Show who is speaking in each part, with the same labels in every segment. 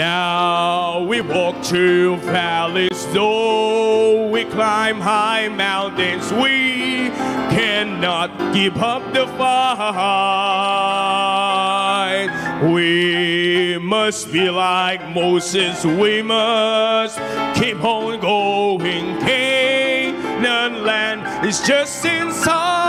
Speaker 1: Now we walk through valleys, though we climb high mountains, we cannot give up the fight. We must be like Moses, we must keep on going. Canaan land is just inside,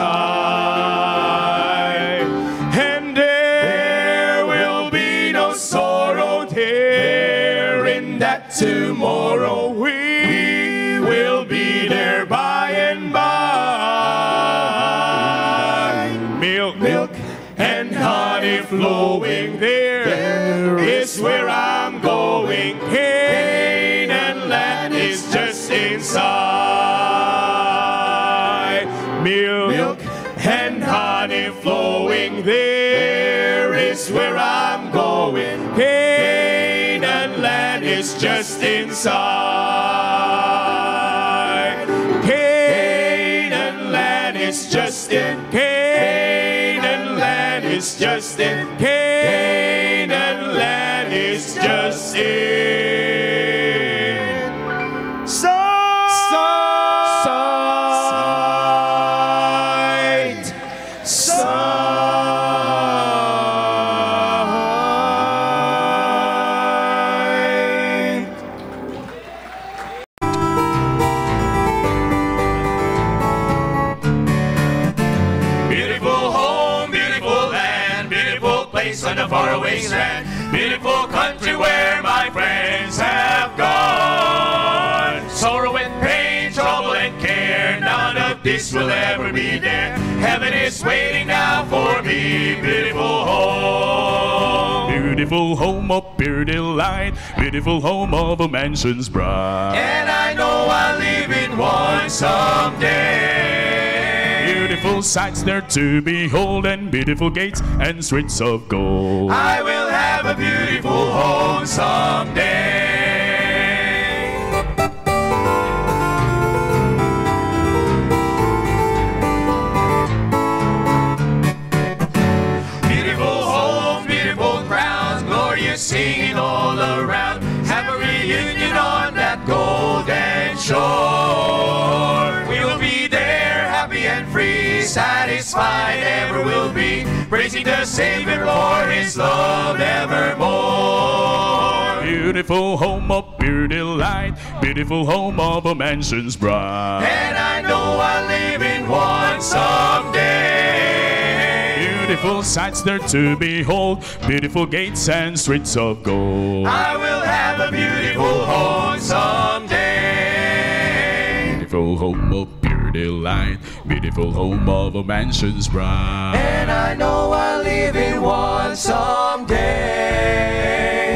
Speaker 1: just just inside. Canaan land is just in. Canaan land is just in. Canaan land is just in. Beautiful home. Beautiful home
Speaker 2: of pure delight, beautiful home of a mansion's bride.
Speaker 1: And I know I'll live in one someday.
Speaker 2: Beautiful sights there to behold, and beautiful gates and streets of gold.
Speaker 1: I will have a beautiful home someday. Satisfied ever will be, praising the Savior for His love evermore.
Speaker 2: Beautiful home of pure delight, beautiful home of a mansion's bride.
Speaker 1: And I know I'll live in one someday.
Speaker 2: Beautiful sights there to behold, beautiful gates and streets of gold.
Speaker 1: I will have a beautiful home someday.
Speaker 2: Beautiful home of delight, beautiful home of a mansion's bride.
Speaker 1: And I know I'll live in one someday.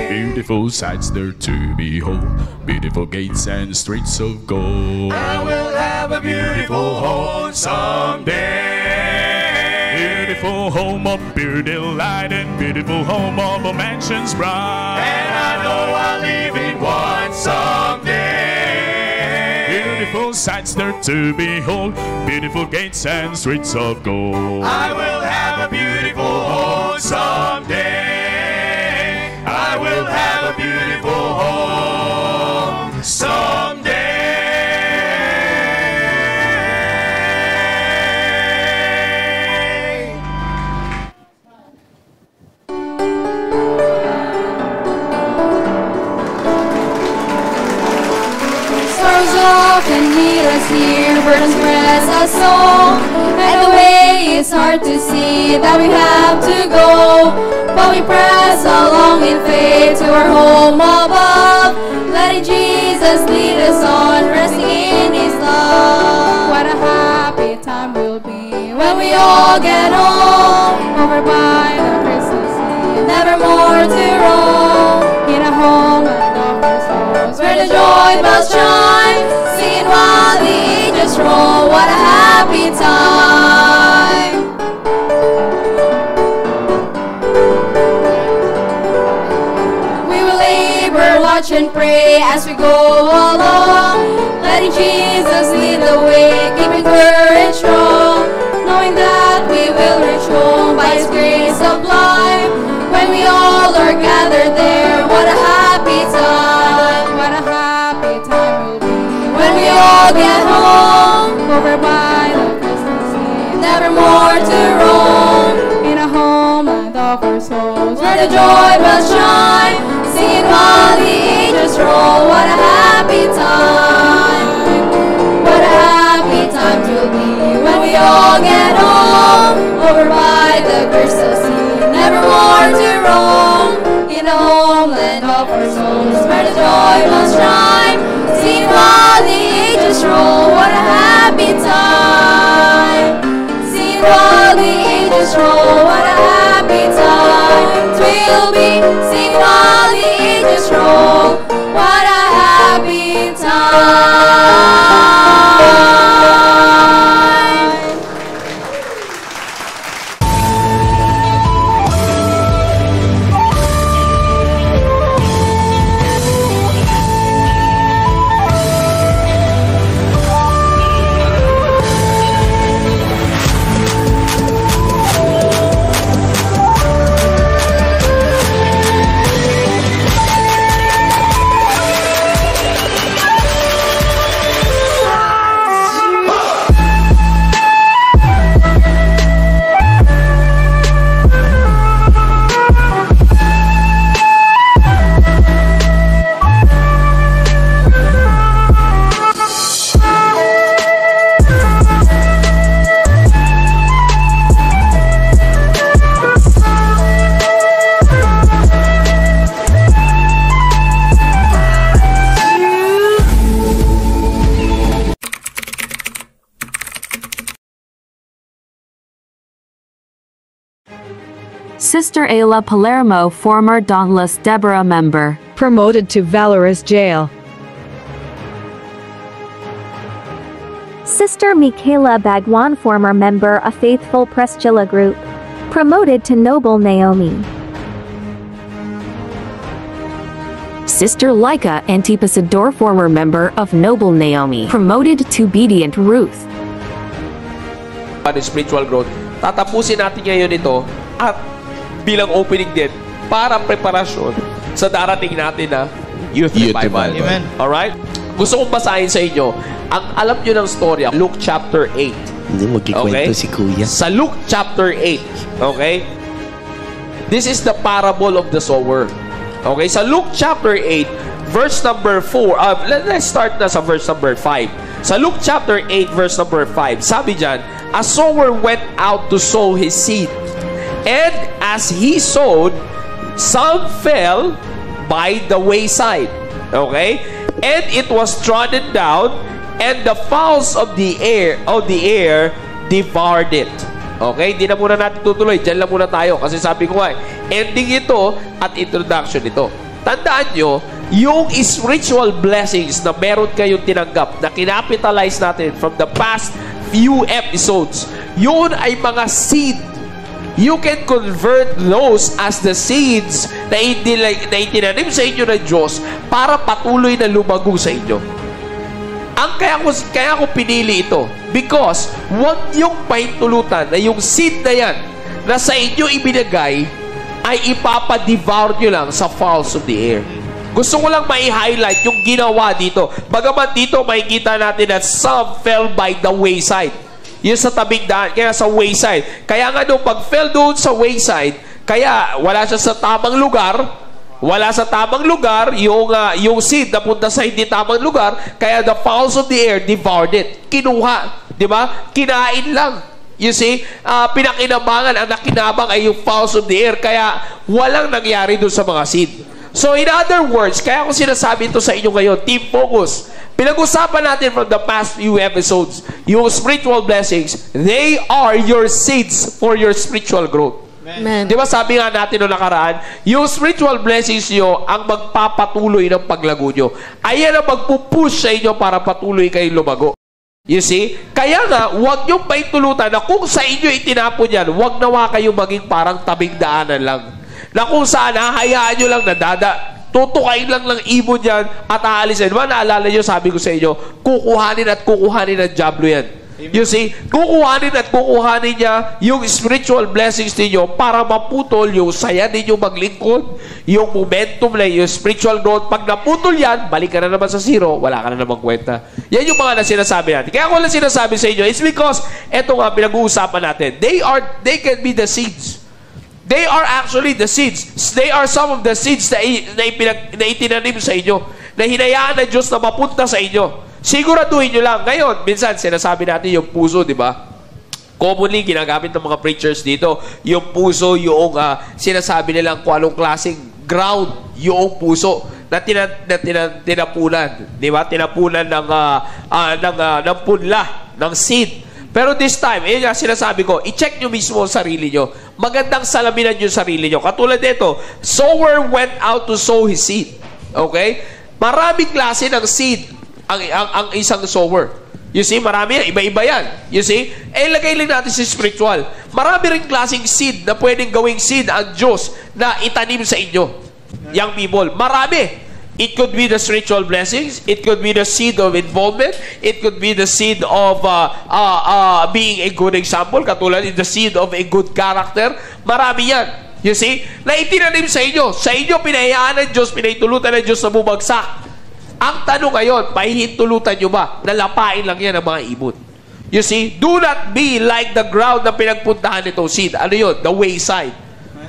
Speaker 2: Beautiful sights there to behold, beautiful gates and streets of gold.
Speaker 1: I will have a beautiful home someday.
Speaker 2: Beautiful home of pure delight and beautiful home of a mansion's bride.
Speaker 1: And I know I'll live in one someday.
Speaker 2: Beautiful sights there to behold, beautiful gates and streets of gold.
Speaker 1: I will have a beautiful home someday.
Speaker 3: Meet us here, burdens press us on, and the way is hard to see that we have to go. But we press along in faith to our home above, letting Jesus lead us on, resting in His love. What a happy time will be when we all get home, over by the Christmas tree, never more to roam. In a home and of our souls, where the joy bells chime, angels roll. What a happy time. We will labor, watch and pray as we go along. Letting Jesus lead the way, keeping courage strong. Knowing that we will reach home by His grace sublime. When we all are gathered there, what a happy time. What a happy time will be. When we all get by the Christmas Eve. Never more to roam in a homeland of our souls where the joy will shine. Singing while the ages roll. What a happy time. What a happy time to be when we all get home over by the crystal sea. Never more to roam in a homeland of our souls where the joy will shine. Singing while the ages roll. What a roll, what a happy time be. What a happy time.
Speaker 4: Sister Ayla Palermo, former Dauntless Deborah member.
Speaker 5: promoted to Valorous Jail.
Speaker 6: Sister Michaela Bagwan, former member of Faithful Presgilla Group, promoted to Noble Naomi.
Speaker 4: Sister Laika Antipasador, former member of Noble Naomi, promoted to Obedient Ruth.
Speaker 7: ano, spiritual growth. Tatapusin natin ngayon ito at bilang opening din para preparasyon sa darating natin na Youth,
Speaker 8: Youth
Speaker 7: Revival. Amen. Alright? Gusto kong basahin sa inyo ang alam nyo ng storya, Luke chapter 8.
Speaker 8: Hindi, magkikwento
Speaker 7: Okay.
Speaker 8: si Kuya.
Speaker 7: Sa Luke chapter 8, okay? This is the parable of the sower. Okay, sa Luke chapter 8, verse number 4, uh, let, let's start na sa verse number 5. Sa Luke chapter 8, verse number 5, sabi dyan, A sower went out to sow his seed. And as he sowed, some fell by the wayside. Okay? And it was trodden down, and the fowls of the air of the air devoured it. Okay? Hindi na muna natin tutuloy. Diyan lang muna tayo. Kasi sabi ko nga, ending ito at introduction ito. Tandaan nyo, yung spiritual blessings na meron kayong tinanggap, na kinapitalize natin from the past few episodes, yun ay mga seed you can convert those as the seeds na, inilay, na itinanim sa inyo ng Diyos para patuloy na lumago sa inyo. Ang kaya ko, kaya ko pinili ito because wag yung paintulutan na yung seed na yan na sa inyo ibinagay ay ipapa-devour nyo lang sa fowls of the air. Gusto ko lang mai-highlight yung ginawa dito. Bagaman dito makikita natin that some fell by the wayside. Yung sa tabing daan, kaya sa wayside. Kaya nga nung pag fell doon sa wayside, kaya wala siya sa tamang lugar, wala sa tamang lugar, yung, ah, yung seed napunta sa hindi tamang lugar, kaya the fowls of the air devoured it. Kinuha. Di ba? Kinain lang. You see, ah, pinakinabangan, ang nakinabang ay yung fowls of the air, kaya walang nangyari doon sa mga seed. So in other words, kaya ko sinasabi ito sa inyo ngayon, team focus. Pinag-usapan natin from the past few episodes, yung spiritual blessings, they are your seeds for your spiritual growth.
Speaker 3: Amen.
Speaker 7: Di ba sabi nga natin noong nakaraan, yung spiritual blessings nyo ang magpapatuloy ng paglago nyo. Ayan ang magpupush sa inyo para patuloy kayong lumago. You see? Kaya nga, huwag niyong paitulutan na kung sa inyo itinapon yan, huwag nawa kayo maging parang tabing daanan lang. Na kung saan, hahayaan nyo lang na dada, tutukain lang ng ibon yan at aalisin. Diba naalala nyo, sabi ko sa inyo, kukuhanin at kukuhanin ng Diablo yan. You see, kukuhanin at kukuhanin niya yung spiritual blessings ninyo para maputol yung saya ninyo maglingkod, yung momentum na yung spiritual growth. Pag naputol yan, balik ka na naman sa zero, wala ka na naman kwenta. Yan yung mga na sinasabi natin. Kaya ko lang sinasabi sa inyo, it's because, eto nga, pinag-uusapan natin, they are, they can be the seeds. They are actually the seeds. They are some of the seeds na, na, ipinag, na itinanim sa inyo, na hinayaan ng Diyos na mapunta sa inyo. Siguraduhin nyo lang. Ngayon, minsan, sinasabi natin yung puso, di ba? Commonly, ginagamit ng mga preachers dito, yung puso, yung ah, sinasabi nilang kung anong klaseng ground, yung puso na, tina, na tina, tinapunan. Di ba? Tinapunan ng, ah, ah, ng, ah, ng punla, ng seed. Pero this time, eh, yung sinasabi ko, i-check nyo mismo ang sarili nyo. Magandang salaminan yung sarili nyo. Katulad dito, sower went out to sow his seed. Okay? Maraming klase ng seed ang, ang, ang isang sower. You see, marami yan. Iba-iba yan. You see? Eh, lagay lang natin sa spiritual. Marami rin klaseng seed na pwedeng gawing seed ang Diyos na itanim sa inyo. Young people. Marami. It could be the spiritual blessings. It could be the seed of involvement. It could be the seed of uh, uh, uh, being a good example. Katulad the seed of a good character. Marami yan. You see? Na itinanim sa inyo. Sa inyo, pinahayaan ng Diyos, pinaitulutan ng Diyos na bumagsak. Ang tanong ngayon, pahihintulutan nyo ba? Nalapain lang yan ng mga ibon. You see, do not be like the ground na pinagpuntahan nitong seed. Ano yun? The wayside.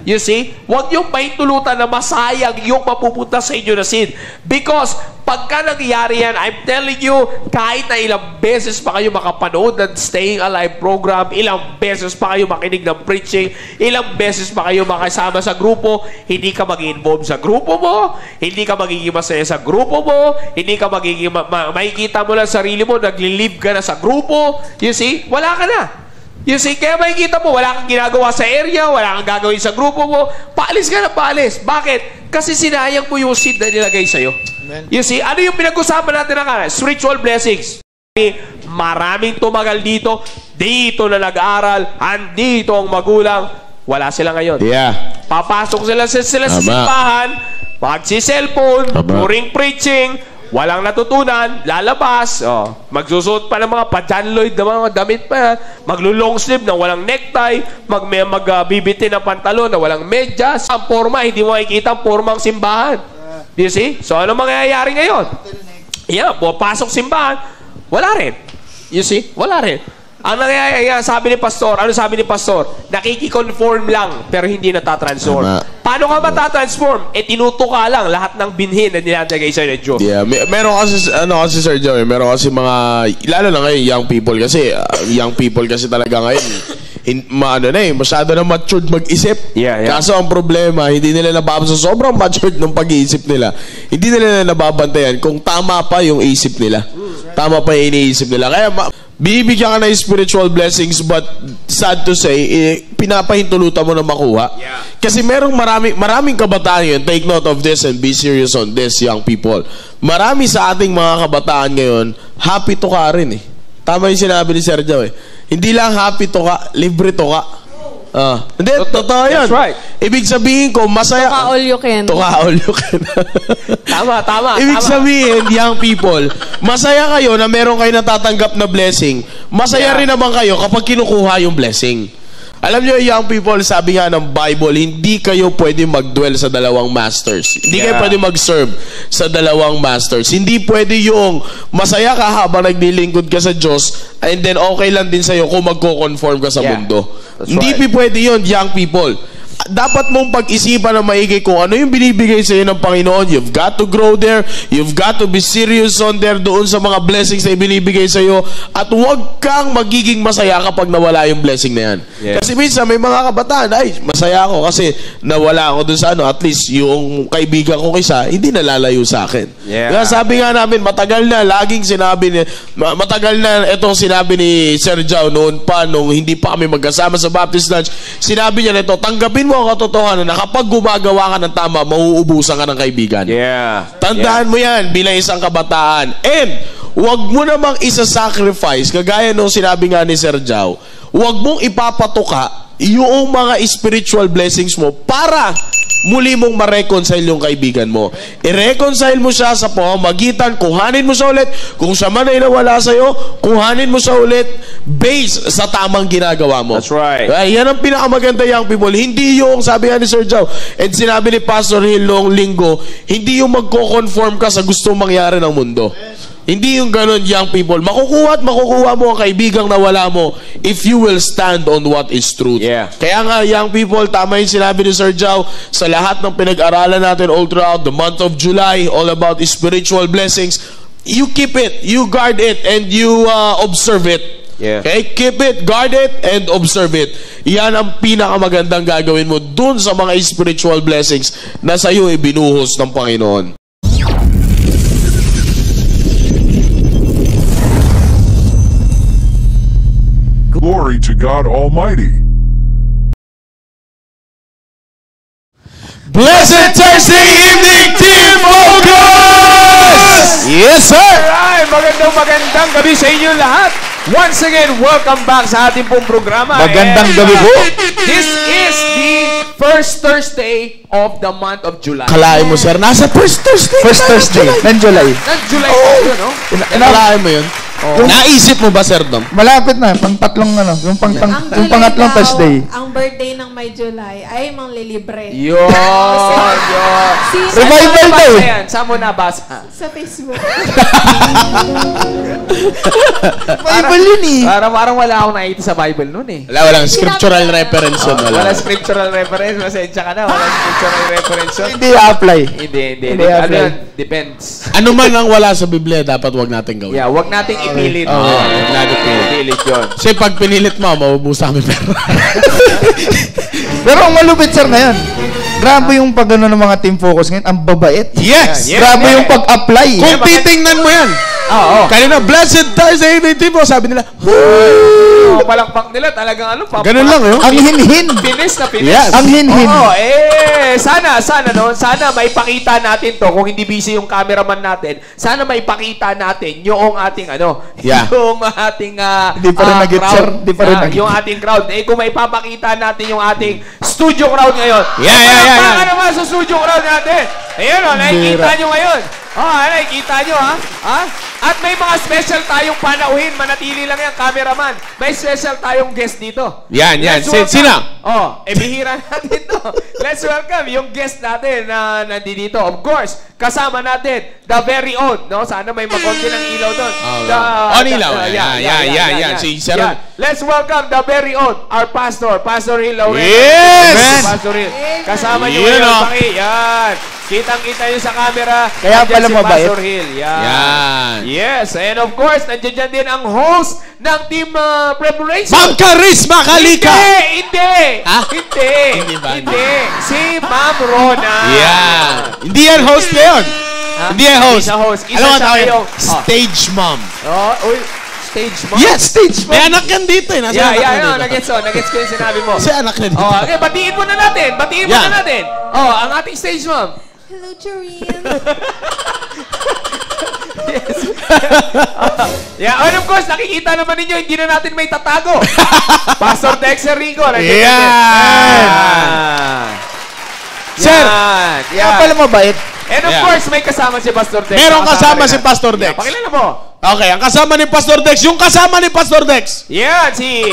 Speaker 7: You see? Huwag yung pahintulutan na masayang yung mapupunta sa inyo na seed. Because pagka nangyayari yan, I'm telling you, kahit na ilang beses pa kayo makapanood ng Staying Alive program, ilang beses pa kayo makinig ng preaching, ilang beses pa kayo makasama sa grupo, hindi ka mag involve sa grupo mo, hindi ka magiging masaya sa grupo mo, hindi ka magiging, ma- ma- makikita mo lang sarili mo, nagli-live ka na sa grupo, you see? Wala ka na. You see, kaya makikita mo, wala kang ginagawa sa area, wala kang gagawin sa grupo mo, paalis ka na paalis. Bakit? Kasi sinayang mo yung seed na nilagay sa'yo. You see, ano yung pinag-usapan natin na kana? Spiritual blessings. Maraming tumagal dito, dito na nag-aral, andito ang magulang, wala sila ngayon.
Speaker 8: Yeah.
Speaker 7: Papasok sila sa, sila sa
Speaker 8: Tama.
Speaker 7: simbahan, magsi-cellphone,
Speaker 8: Tama.
Speaker 7: boring preaching, walang natutunan, lalabas, oh, magsusuot pa ng mga pajanloid na mga damit pa yan, maglo-long sleeve na walang necktie, mag, may, mag ah, bibitin ng pantalon na walang medyas, ang forma, hindi mo makikita ang formang simbahan. You see? So, ano mangyayari ngayon? Yeah, pupasok simbahan, wala rin. You see? Wala rin. Ang nangyayari, sabi ni Pastor, ano sabi ni Pastor? Nakiki-conform lang, pero hindi natatransform.
Speaker 8: Tama.
Speaker 7: Paano ka matatransform? Eh, tinutuka lang lahat ng binhin na nilalagay sa'yo ng Diyos.
Speaker 8: Yeah, may, meron kasi ano kasi Sir Joey, meron kasi mga lalo na ngayon young people kasi uh, young people kasi talaga ngayon in, ma, ano na eh, masyado na matured mag-isip.
Speaker 7: Yeah, yeah.
Speaker 8: Kaso ang problema, hindi nila nababasa sobrang matured ng pag-iisip nila. Hindi nila nababantayan kung tama pa yung isip nila. Tama pa yung iniisip nila. Kaya ma- bibigyan ka ng spiritual blessings but sad to say, eh, pinapahintulutan mo na makuha. Kasi merong marami, maraming kabataan yun. Take note of this and be serious on this, young people. Marami sa ating mga kabataan ngayon, happy to ka rin eh. Tama yung sinabi ni Sergio eh. Hindi lang happy to ka, libre to ka. Ah. Hindi, totoo yun.
Speaker 7: That's right.
Speaker 8: Ibig sabihin ko, masaya.
Speaker 5: Toka all you can.
Speaker 8: Toka all you can.
Speaker 7: Tama, tama,
Speaker 8: Ibig
Speaker 7: tama.
Speaker 8: sabihin, young people, masaya kayo na meron kayo natatanggap na blessing. Masaya
Speaker 7: Yeah.
Speaker 8: rin naman kayo kapag kinukuha yung blessing. Alam nyo, young people, sabi nga ng Bible, hindi kayo pwede mag-dwell sa dalawang masters. Hindi kayo
Speaker 7: Yeah.
Speaker 8: pwede mag-serve sa dalawang masters. Hindi pwede yung masaya ka habang naglilingkod ka sa Diyos and then okay lang din sa'yo kung magko-conform ka sa
Speaker 7: Yeah.
Speaker 8: mundo.
Speaker 7: That's
Speaker 8: hindi
Speaker 7: right.
Speaker 8: pwede yun, young people. Dapat mong pag-isipan ng maigi kung ano yung binibigay sa iyo ng Panginoon. You've got to grow there. You've got to be serious on there doon sa mga blessings na ibinibigay sa iyo. At huwag kang magiging masaya kapag nawala yung blessing na yan.
Speaker 7: Yeah.
Speaker 8: Kasi minsan may mga kabataan, ay, masaya ako kasi nawala ako dun sa ano. At least yung kaibigan ko kaysa, hindi nalalayo sa akin.
Speaker 7: Yeah.
Speaker 8: Kaya sabi nga namin, matagal na, laging sinabi ni, ma- matagal na itong sinabi ni Sir Jao noon pa, nung hindi pa kami magkasama sa Baptist Lunch, sinabi niya nito, tanggapin mo ang katotohanan na kapag gumagawa ka ng tama, mauubusan ka ng kaibigan.
Speaker 7: Yeah.
Speaker 8: Tandaan mo yan bilang isang kabataan. And, wag mo namang isa-sacrifice, kagaya nung sinabi nga ni Sir Jao, wag mong ipapatuka yung mga spiritual blessings mo para muli mong ma-reconcile yung kaibigan mo. I-reconcile mo siya sa pamamagitan, kuhanin mo siya ulit. Kung siya man ay nawala sa'yo, kuhanin mo siya ulit based sa tamang ginagawa mo.
Speaker 7: That's right.
Speaker 8: Ay, yan ang pinakamaganda young people. Hindi yung, sabi ni Sir Joe, and sinabi ni Pastor Hill noong linggo, hindi yung magko-conform ka sa gustong mangyari ng mundo. Hindi yung ganun, young people. Makukuha at makukuha mo ang kaibigang nawala mo if you will stand on what is truth.
Speaker 7: Yeah.
Speaker 8: Kaya nga, young people, tama yung sinabi ni Sir Joe, sa lahat ng pinag-aralan natin all throughout the month of July, all about spiritual blessings, you keep it, you guard it, and you uh, observe it.
Speaker 7: Yeah.
Speaker 8: Okay? Keep it, guard it, and observe it. Yan ang pinakamagandang gagawin mo dun sa mga spiritual blessings na sa iyo ibinuhos ng Panginoon.
Speaker 9: Glory to God Almighty.
Speaker 8: Blessed Thursday evening, Team Focus! Yes, sir!
Speaker 7: Alright, magandang magandang gabi sa inyo lahat. Once again, welcome back sa ating pong programa.
Speaker 10: Magandang
Speaker 7: And,
Speaker 10: gabi
Speaker 7: uh,
Speaker 10: po.
Speaker 7: This is the first Thursday of the month of July.
Speaker 8: Kalain mo, sir. Nasa first Thursday.
Speaker 10: First Thursday
Speaker 8: July.
Speaker 10: ng July.
Speaker 7: Ng July tayo, no?
Speaker 8: Kalain mo yun? Naisip mo ba, Sir Dom?
Speaker 10: Malapit na, pang tatlong ano, yung pang, pang
Speaker 11: Ang
Speaker 10: yung pangatlong
Speaker 11: daw,
Speaker 10: Thursday.
Speaker 11: Ang birthday ng may July ay manglilibre.
Speaker 7: Yun.
Speaker 11: Si
Speaker 10: Revival daw.
Speaker 7: nabasa yan? Saan mo nabasa?
Speaker 11: sa Facebook.
Speaker 10: Bible yun eh.
Speaker 7: Parang, parang wala akong nakita sa Bible nun eh.
Speaker 8: Wala, walang scriptural reference yun. Wala.
Speaker 7: Wala scriptural reference. Masensya ka na. Wala scriptural reference yun.
Speaker 10: Hindi apply.
Speaker 7: Hindi, hindi.
Speaker 10: Hindi,
Speaker 7: Ano yun? Depends.
Speaker 8: Ano man ang wala sa Biblia, dapat wag natin gawin.
Speaker 7: Yeah, wag nating ipilit.
Speaker 8: Oo, wag natin ipilit.
Speaker 7: Yun.
Speaker 8: Kasi pag pinilit mo, maubusa kami pera.
Speaker 10: Pero ang malupit sir ngayon. Grabe yung pag ano ng mga team focus ngayon, ang babait.
Speaker 8: yes!
Speaker 7: Yeah,
Speaker 10: Grabe
Speaker 7: yeah.
Speaker 10: yung pag-apply.
Speaker 8: Kung titingnan mo yan,
Speaker 7: Oo.
Speaker 8: kanina, blessed Thursday Team Focus, sabi nila,
Speaker 7: Oh, palakpak nila talagang ano. Pa,
Speaker 8: ganun lang yun.
Speaker 10: Ang hinhin.
Speaker 7: Pinis na pinis.
Speaker 8: Yes.
Speaker 10: Ang hinhin.
Speaker 7: Oo, eh, sana, sana, no? Sana maipakita natin to, kung hindi busy yung cameraman natin, sana maipakita natin yung ating, ano,
Speaker 8: Yeah.
Speaker 7: yung ating, ah,
Speaker 10: Hindi pa rin
Speaker 7: ah,
Speaker 10: nag-get,
Speaker 7: crowd.
Speaker 10: sir. Hindi pa rin nag-get.
Speaker 7: Yung ating crowd. Eh, kung maipapakita natin yung ating studio crowd ngayon.
Speaker 8: Yeah, yeah, yeah, yeah.
Speaker 7: Palakpakan naman sa studio crowd natin. Ayun, oh, nakikita nyo ngayon. Oh, nakikita nyo, ha? ha? At may mga special tayong panauhin. Manatili lang yan, cameraman. May special tayong guest dito.
Speaker 8: Yan, yan.
Speaker 7: Let's
Speaker 8: Si-
Speaker 7: welcome-
Speaker 8: sino?
Speaker 7: Oh, eh bihira natin to. Let's welcome yung guest natin na nandito. Of course, kasama natin the very own, no? Sana may makonti ng ilaw doon.
Speaker 8: Oh,
Speaker 7: The-
Speaker 8: oh,
Speaker 7: the-
Speaker 8: ilaw.
Speaker 7: uh,
Speaker 8: Yan, yan, yan, yan. Si
Speaker 7: Yeah. Let's welcome the very own, our pastor, Pastor Hill Laurel.
Speaker 8: Yes!
Speaker 7: Amen. Pastor Hill. Kasama
Speaker 8: Yan,
Speaker 7: ngayon,
Speaker 8: oh.
Speaker 7: Paki. Yan. Kitang-kita niyo sa camera.
Speaker 10: Kaya
Speaker 7: Nandiyan
Speaker 10: pala
Speaker 7: si
Speaker 10: mabait.
Speaker 7: Pastor Hill. Yan.
Speaker 8: Yan.
Speaker 7: Yes. And of course, nandiyan dyan din ang host ng team uh, preparation.
Speaker 8: Ma'am Charisma Kalika!
Speaker 7: Hindi! Hindi!
Speaker 8: Ha?
Speaker 7: Hindi!
Speaker 8: Hindi ba?
Speaker 7: Hindi! Si Ma'am Rona!
Speaker 8: Yan. Hindi yan host ngayon.
Speaker 7: Ha?
Speaker 8: Hindi yan host.
Speaker 7: Isa host. Isa
Speaker 8: Alam mo tawag yun? Stage mom.
Speaker 7: Oh, uy, stage mo?
Speaker 8: Yes, stage mom. May anak yan dito eh. Nasa
Speaker 7: Yeah,
Speaker 8: anak
Speaker 7: yeah,
Speaker 8: na
Speaker 7: yeah.
Speaker 8: dito.
Speaker 7: Nagets oh, nagets ko yung sinabi mo.
Speaker 8: Kasi anak na dito.
Speaker 7: Oh, okay, batiin mo na natin. Batiin mo
Speaker 8: Yeah.
Speaker 7: na natin. Oh, ang ating stage mom.
Speaker 11: Hello, Joreen.
Speaker 7: Yeah, and of course, nakikita naman ninyo, hindi na natin may tatago. Pastor Dexter Rico.
Speaker 8: Yan.
Speaker 7: Yan.
Speaker 8: Sir,
Speaker 7: Yan.
Speaker 10: Kaya
Speaker 7: Yan.
Speaker 10: pala mabait.
Speaker 7: And of
Speaker 8: Yeah.
Speaker 7: course, may kasama si Pastor Dex.
Speaker 8: Meron kasama si. Pastor Dex.
Speaker 7: Yeah, pakilala mo.
Speaker 8: Okay, ang kasama ni Pastor Dex, yung kasama ni Pastor Dex.
Speaker 7: Yan, si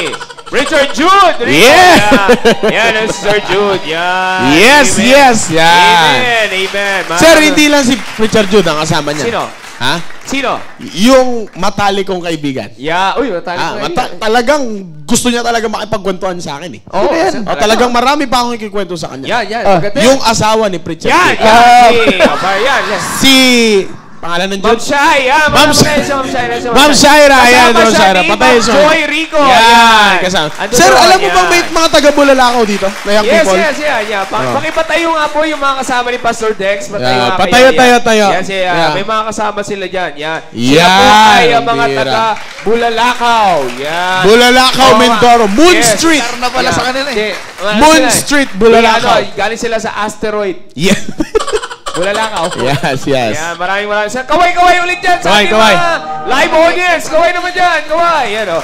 Speaker 7: Richard Jude. Rico.
Speaker 8: Yeah.
Speaker 7: Yan, yan si Sir Jude. Yan.
Speaker 8: Yes,
Speaker 7: Amen.
Speaker 8: yes, yan.
Speaker 7: Amen, amen. Mga-
Speaker 8: Sir, hindi lang si Richard Jude ang kasama niya.
Speaker 7: Sino?
Speaker 8: Ha?
Speaker 7: Sino?
Speaker 8: Yung matali kong kaibigan.
Speaker 7: Yeah. Uy, matali
Speaker 8: Ah,
Speaker 7: ko
Speaker 8: mata- talagang gusto niya talaga makipagkwentuhan sa akin eh.
Speaker 7: Oo,
Speaker 10: Sino yan?
Speaker 8: Oh, talagang marami pa akong ikikwento sa kanya.
Speaker 7: Yan, yan.
Speaker 10: Ah,
Speaker 7: maganda.
Speaker 8: Yung asawa ni Richard
Speaker 7: Yan,
Speaker 8: Jude.
Speaker 7: yan. Si, aba, yan, yan.
Speaker 8: Si... Pangalan ng
Speaker 7: Ma'am
Speaker 8: Jude?
Speaker 7: Shai, yan.
Speaker 8: Ma'am
Speaker 7: Ma'am
Speaker 8: Shai.
Speaker 7: Shai. Ma'am Shai. Ma'am
Speaker 8: Shaira, yan, Ma'am Shaira. Patay
Speaker 7: Ma'am. Joy Rico.
Speaker 8: Yan, kasama.
Speaker 7: Andun
Speaker 8: Sir,
Speaker 7: doon,
Speaker 8: alam mo bang
Speaker 7: yan.
Speaker 8: may mga taga-Bulalakaw dito? Na young
Speaker 7: Yes,
Speaker 8: people?
Speaker 7: yes, yeah, yeah. Pa-
Speaker 8: Oh.
Speaker 7: Pakipatayo nga po yung mga kasama ni Pastor Dex. Patayo
Speaker 8: Yeah,
Speaker 7: nga
Speaker 8: patayo,
Speaker 7: kayo,
Speaker 8: tayo,
Speaker 7: yan.
Speaker 8: tayo.
Speaker 7: Yes, yeah,
Speaker 8: Yeah.
Speaker 7: May mga kasama sila dyan. Yan. Sila
Speaker 8: Yan,
Speaker 7: po ay ang mga
Speaker 8: bira.
Speaker 7: taga Bulalakaw. Yan.
Speaker 8: Bulalakaw,
Speaker 7: Oo,
Speaker 8: Mindoro. Moon
Speaker 7: yes.
Speaker 8: Street.
Speaker 10: na pala sa kanila eh.
Speaker 7: Si- ano
Speaker 8: Moon
Speaker 7: sila eh?
Speaker 8: Street,
Speaker 7: May
Speaker 8: Bulalakaw.
Speaker 7: Ano, galing sila sa asteroid.
Speaker 8: Yeah.
Speaker 7: Bulalakaw.
Speaker 8: Yes, yes.
Speaker 7: Yan, maraming maraming. Sa kaway, kaway ulit dyan sa
Speaker 8: Kaway,
Speaker 7: ating
Speaker 8: kaway.
Speaker 7: mga live audience. Kaway naman dyan, kaway. Yan o.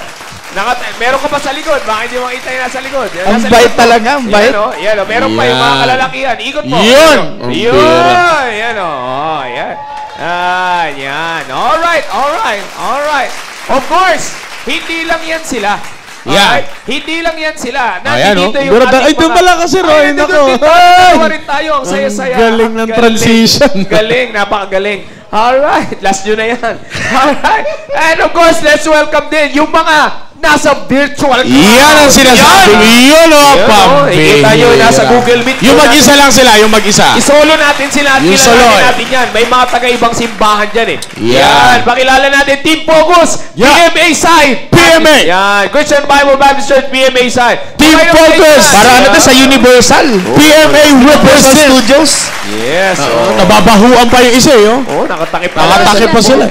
Speaker 7: Nakat meron ka pa sa likod. Baka hindi makita yung nasa likod. Yan,
Speaker 10: Ang
Speaker 7: nasa
Speaker 10: bait
Speaker 7: likod.
Speaker 10: talaga, ang bait.
Speaker 7: Yan o, yan o. Meron pa yung mga
Speaker 8: Yan.
Speaker 7: kalalakihan. Ikot mo.
Speaker 10: Yun.
Speaker 8: Ang
Speaker 7: Yun.
Speaker 8: pera.
Speaker 7: Yan o. Oh, yan. Ah, yan. Alright, alright, alright. Of course, hindi lang yan sila.
Speaker 8: Yan.
Speaker 7: Alright? Hindi lang yan sila.
Speaker 8: Ayan,
Speaker 7: Nandito
Speaker 8: oh.
Speaker 7: yung
Speaker 8: da-
Speaker 7: ating
Speaker 8: ay, doon pala kasi, Roy.
Speaker 7: Ay, nandito
Speaker 8: Nako.
Speaker 7: din tayo. Dalawa rin tayo. Ang saya-saya.
Speaker 8: Ang galing ng transition.
Speaker 7: Galing, napakagaling. Alright, last nyo na yan. Alright. And of course, let's welcome din yung mga nasa virtual class.
Speaker 8: Yan ang sinasabi. Yun, oh,
Speaker 7: Yan, oh. Ikita nyo, nasa Google Meet.
Speaker 8: Yung mag-isa lang sila, yung mag-isa.
Speaker 7: Isolo natin sila at
Speaker 8: Yung
Speaker 7: kilalanin
Speaker 8: eh.
Speaker 7: natin yan. May mga taga-ibang simbahan dyan eh.
Speaker 8: Yan.
Speaker 7: Yan. Pakilala natin, Team Focus,
Speaker 8: Yan.
Speaker 7: PMA side.
Speaker 8: PMA.
Speaker 7: Yan. Christian Bible Baptist Church, PMA side.
Speaker 8: Team
Speaker 7: okay,
Speaker 8: Focus.
Speaker 7: side.
Speaker 10: Para ano to sa Universal.
Speaker 8: PMA represent.
Speaker 10: Studios.
Speaker 7: Yes.
Speaker 8: Oo,
Speaker 7: Oh,
Speaker 8: nababahuan pa yung isa, eh, oh.
Speaker 7: oh nakatakip pa.
Speaker 8: Nakatakip pa sila.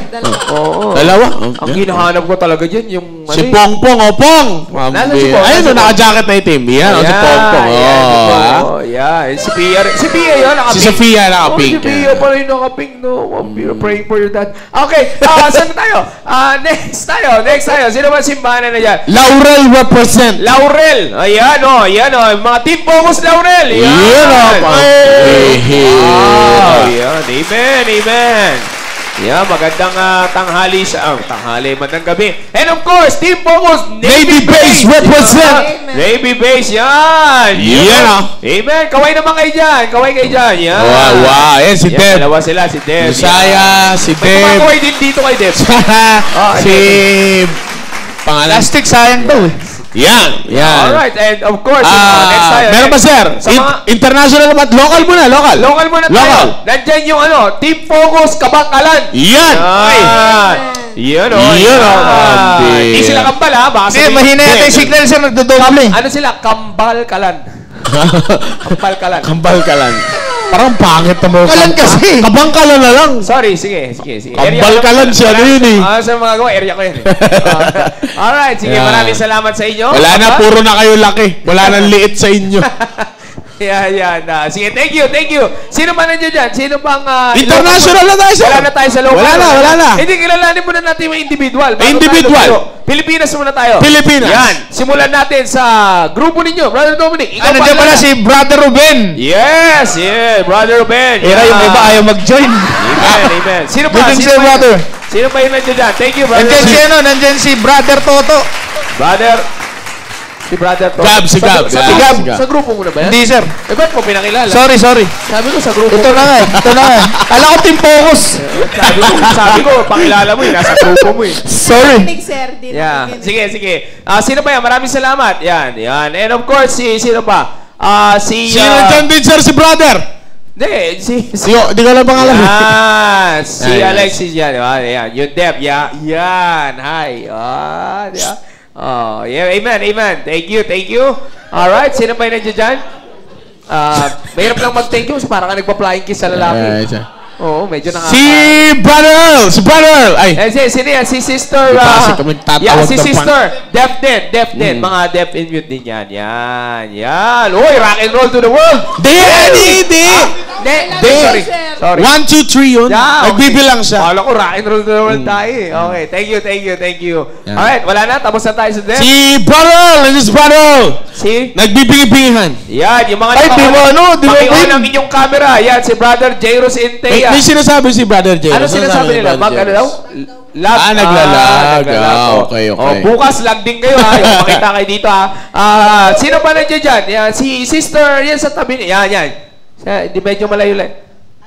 Speaker 7: Oo.
Speaker 8: Dalawa.
Speaker 7: Ang hinahanap ko talaga dyan, yung
Speaker 8: Si
Speaker 7: ano eh.
Speaker 8: Pongpong, oh, Pong.
Speaker 7: Nasaan si Pong?
Speaker 8: Ayun, oh,
Speaker 7: si
Speaker 8: naka-jacket na itim. Yan, oh, si Pongpong.
Speaker 7: Yan, si
Speaker 8: Oh,
Speaker 7: Pong,
Speaker 8: ah.
Speaker 7: oh, yeah. Si Pia, si Pia yun, nakapink.
Speaker 8: Si Sophia
Speaker 7: Oh,
Speaker 8: naka-pink.
Speaker 7: si Pia pala yung nakapink, no? I'm praying for your dad. Okay, ah, saan tayo? Ah, next tayo, next tayo. Sino ba simbahan na dyan?
Speaker 8: Laurel represent.
Speaker 7: Laurel. Ayan o, oh, ayan o. Oh. Mga Team Focus Laurel. Yan.
Speaker 8: Yun, oh, pambihira.
Speaker 7: Wow, yan. Amen, amen. Yan, magandang ah, tanghali sa... Oh, tanghali, magandang gabi. And of course, Team Focus,
Speaker 8: Navy Base represent.
Speaker 7: Yan. Navy Base, yan.
Speaker 8: Oh.
Speaker 7: Amen. Kaway naman kayo dyan. Kaway kayo dyan. Yan.
Speaker 8: Wow, wow. Yan, si Deb.
Speaker 7: dalawa sila, si Deb.
Speaker 8: Bisaya, si
Speaker 7: May
Speaker 8: Deb.
Speaker 7: kumakaway din dito kay Deb.
Speaker 8: si... Pangalan?
Speaker 10: Plastic sayang daw eh.
Speaker 8: Yan, yan.
Speaker 7: Alright, and of course,
Speaker 8: Ah,
Speaker 7: uh, next tayo.
Speaker 8: meron pa, sir?
Speaker 7: Sa
Speaker 8: In-
Speaker 7: mga-
Speaker 8: international naman. Local muna, local.
Speaker 7: Local muna tayo.
Speaker 8: Local.
Speaker 7: Nandyan yung ano, Team Focus Kabangkalan.
Speaker 8: Yan.
Speaker 7: Yan. Yan o.
Speaker 8: Yan, oh, grabe.
Speaker 7: Hindi sila kambal ha. Baka
Speaker 10: Hindi,
Speaker 7: sabihin-
Speaker 10: mahina yata yung signal siya nagdodoble.
Speaker 7: Ano sila? Kambal kalan. Kambal kalan.
Speaker 8: Kambal ka lang. Parang pangit na mo.
Speaker 10: Kalan kasi.
Speaker 8: Kabang ka lang na lang.
Speaker 7: Sorry, sige, sige, sige.
Speaker 8: Kambal
Speaker 7: ko-
Speaker 8: kalan siya, ano yun eh.
Speaker 7: Ah, sa mga gawa, area ko yun. eh. Ah, Alright, sige,
Speaker 8: Yeah.
Speaker 7: maraming salamat sa inyo.
Speaker 8: Wala na, puro na kayo laki. Wala nang liit sa inyo.
Speaker 7: Yan, yan. ah. sige, thank you, thank you. Sino ba nandiyan dyan? Sino bang... ah,
Speaker 8: International na tayo, sir.
Speaker 7: Wala na tayo sa local.
Speaker 8: Wala na, wala na.
Speaker 7: Hindi, kilalanin muna natin yung individual. Bago
Speaker 8: Individual.
Speaker 7: Pilipinas muna tayo.
Speaker 8: Pilipinas.
Speaker 7: Yan. Simulan natin sa grupo ninyo. Brother Dominic. ikaw
Speaker 10: Ano dyan
Speaker 7: pala.
Speaker 10: si Brother Ruben.
Speaker 7: Yes, yeah. Brother Ben.
Speaker 10: Era yung iba ayaw mag-join.
Speaker 7: Amen, amen. Sino pa?
Speaker 10: Good
Speaker 7: Sino
Speaker 10: sir,
Speaker 7: pa yun?
Speaker 10: brother.
Speaker 7: Sino pa yun nandiyan dyan? Thank you, brother.
Speaker 10: Nandyan si ano, nandyan si Brother Toto.
Speaker 7: Brother. Si brother to.
Speaker 8: Gab, si Gab.
Speaker 7: Sa, sa,
Speaker 8: Gab, si Gab.
Speaker 7: sa grupo mo na ba yan?
Speaker 10: Hindi sir.
Speaker 7: Eh, ba't mo pinakilala?
Speaker 10: Sorry, sorry.
Speaker 7: Sabi ko sa grupo
Speaker 10: Ito
Speaker 7: mo.
Speaker 10: na nga, eh, ito na nga. Kala ko Team Focus.
Speaker 7: Sabi ko, sabi ko, pakilala mo eh. Nasa grupo mo eh.
Speaker 10: Sorry.
Speaker 11: Big sir, di
Speaker 7: Yeah. Sige, sige. Ah, sino pa yan? Maraming salamat. Yan, yan. And of course, si, sino pa? Ah, si...
Speaker 8: Sino
Speaker 7: ah,
Speaker 8: dyan din, sir? Si brother.
Speaker 7: Hindi, si...
Speaker 8: Si, di ko alam pangalan.
Speaker 7: Yan, si. Alexis yan. Diba? Yan, yung Deb. Yan, yan. Hi. Ah, diba? Oh, yeah, amen, amen. Thank you, thank you. Alright, sino pa yung nandiyan dyan? Ah, mahirap lang mag-thank you kasi parang ka nagpa-flying kiss sa lalaki.
Speaker 8: siya.
Speaker 7: Oo, medyo nakaka...
Speaker 8: Si Brother. Si Brother. Ay.
Speaker 7: Eh, si, sino yan? Si Sister...
Speaker 8: Ba,
Speaker 7: ah,
Speaker 8: si kami
Speaker 7: yeah, si Sister. Deaf din, deaf din.
Speaker 8: Mm.
Speaker 7: Mga deaf and mute din yan. Yan, yan. Uy, rock and roll to the world.
Speaker 8: Di, di, di.
Speaker 7: Di,
Speaker 8: Di.
Speaker 7: sorry. Sorry.
Speaker 8: One, two, three yun.
Speaker 7: Yeah, okay.
Speaker 8: Nagbibilang siya.
Speaker 7: Kala ko rock and roll the world tayo eh. Okay, thank you, thank you, thank you.
Speaker 8: Yeah.
Speaker 7: Alright, wala na. Tapos na tayo sa deaf.
Speaker 8: Si Brother Earl. This is Brother Earl.
Speaker 7: Si?
Speaker 8: Nagbibingi-bingihan.
Speaker 7: Yan, yung mga
Speaker 10: Ay, di mo ano, di mo
Speaker 7: Paki-on
Speaker 10: win.
Speaker 7: ang inyong camera. Yan, si Brother Jairus
Speaker 8: May,
Speaker 7: Intea.
Speaker 8: may sinasabi si Brother Jay.
Speaker 7: Ano sinasabi nila? Mag ano daw? Lag,
Speaker 8: Ah, naglalag. Ah,
Speaker 7: Oh.
Speaker 8: okay, okay.
Speaker 7: Oh, bukas lag din kayo ha. Yung makita kayo dito ha. Ah, sino pa nandiyan dyan? Yan, si sister, yan sa tabi niya. Yan, yan. Sa, di medyo malayo lang.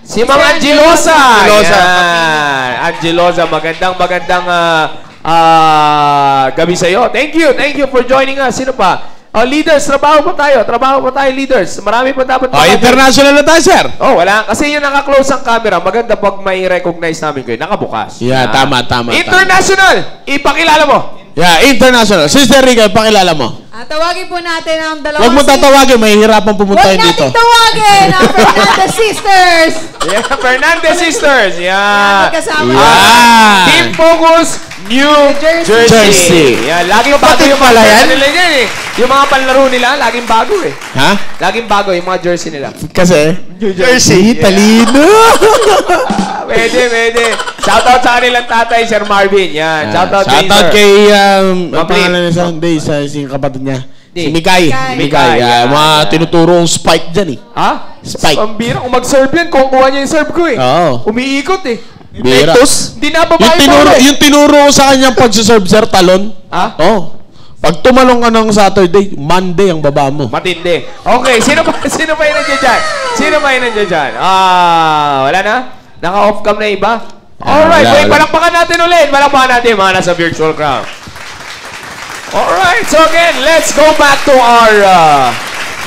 Speaker 7: Si Ma'am Angelosa.
Speaker 10: Angelosa.
Speaker 7: Yan. Angelosa, magandang magandang ah, ah, gabi sa iyo. Thank you. Thank you for joining us. Sino pa? Oh, leaders, trabaho pa tayo. Trabaho pa tayo, leaders. Marami pa dapat
Speaker 8: Oh, international na tayo, sir.
Speaker 7: Oh, wala. Kasi yung naka-close ang camera, maganda pag may recognize namin kayo. Nakabukas.
Speaker 8: Yeah, tama, tama, tama.
Speaker 7: International! Ipakilala mo.
Speaker 8: Yeah, international. Sister Rica, pakilala mo.
Speaker 11: Ah, tawagin po natin ang dalawang
Speaker 8: Huwag mo tatawagin, mahihirapan pumunta
Speaker 11: Huwag
Speaker 8: yun dito.
Speaker 11: natin tawagin ang Fernandez Sisters.
Speaker 7: Yeah, Fernandez Sisters. Yeah.
Speaker 11: May kasama.
Speaker 8: Yeah.
Speaker 7: Team Focus, New
Speaker 11: Jersey.
Speaker 7: Jersey.
Speaker 8: Jersey.
Speaker 7: Yeah, lagi bago
Speaker 10: Kapatid
Speaker 7: yung
Speaker 10: pala
Speaker 7: mga
Speaker 10: yan?
Speaker 7: nila yan eh. Yung mga panlaro nila, laging bago eh.
Speaker 8: Ha?
Speaker 7: Laging bago yung mga jersey nila.
Speaker 8: Kasi?
Speaker 10: Jersey, talino.
Speaker 7: Ah, pwede, pwede. Shoutout sa kanilang tatay, Sir Marvin. Yan. Shoutout,
Speaker 8: Shoutout
Speaker 7: sir.
Speaker 8: kay, um, ang pangalan niya sa, hindi, sa, si kapatid niya.
Speaker 7: Di.
Speaker 8: Si Mikay.
Speaker 11: Mikay.
Speaker 8: Mikay. Ah,
Speaker 7: yan,
Speaker 8: mga tinuturong spike dyan eh.
Speaker 7: Ha?
Speaker 8: Spike.
Speaker 7: Pambira. Kung mag-serve yan, kukuha niya yung serve ko eh.
Speaker 8: Oo.
Speaker 7: Umiikot eh.
Speaker 8: Bira.
Speaker 10: Tos.
Speaker 7: Hindi na babae
Speaker 8: Yung tinuro, yung tinuro ko sa kanyang pagsaserve, sir, talon.
Speaker 7: Ha?
Speaker 8: Oh. Pag tumalong ka ng Saturday, Monday ang baba mo.
Speaker 7: Matindi. Okay, sino pa sino pa yung nandiyan dyan? Sino pa yung nandiyan dyan? Ah, wala na? Naka-off cam na iba? Alright, wait, palakpakan natin ulit. Palakpakan natin mga nasa virtual crowd. Alright, so again, let's go back to our uh,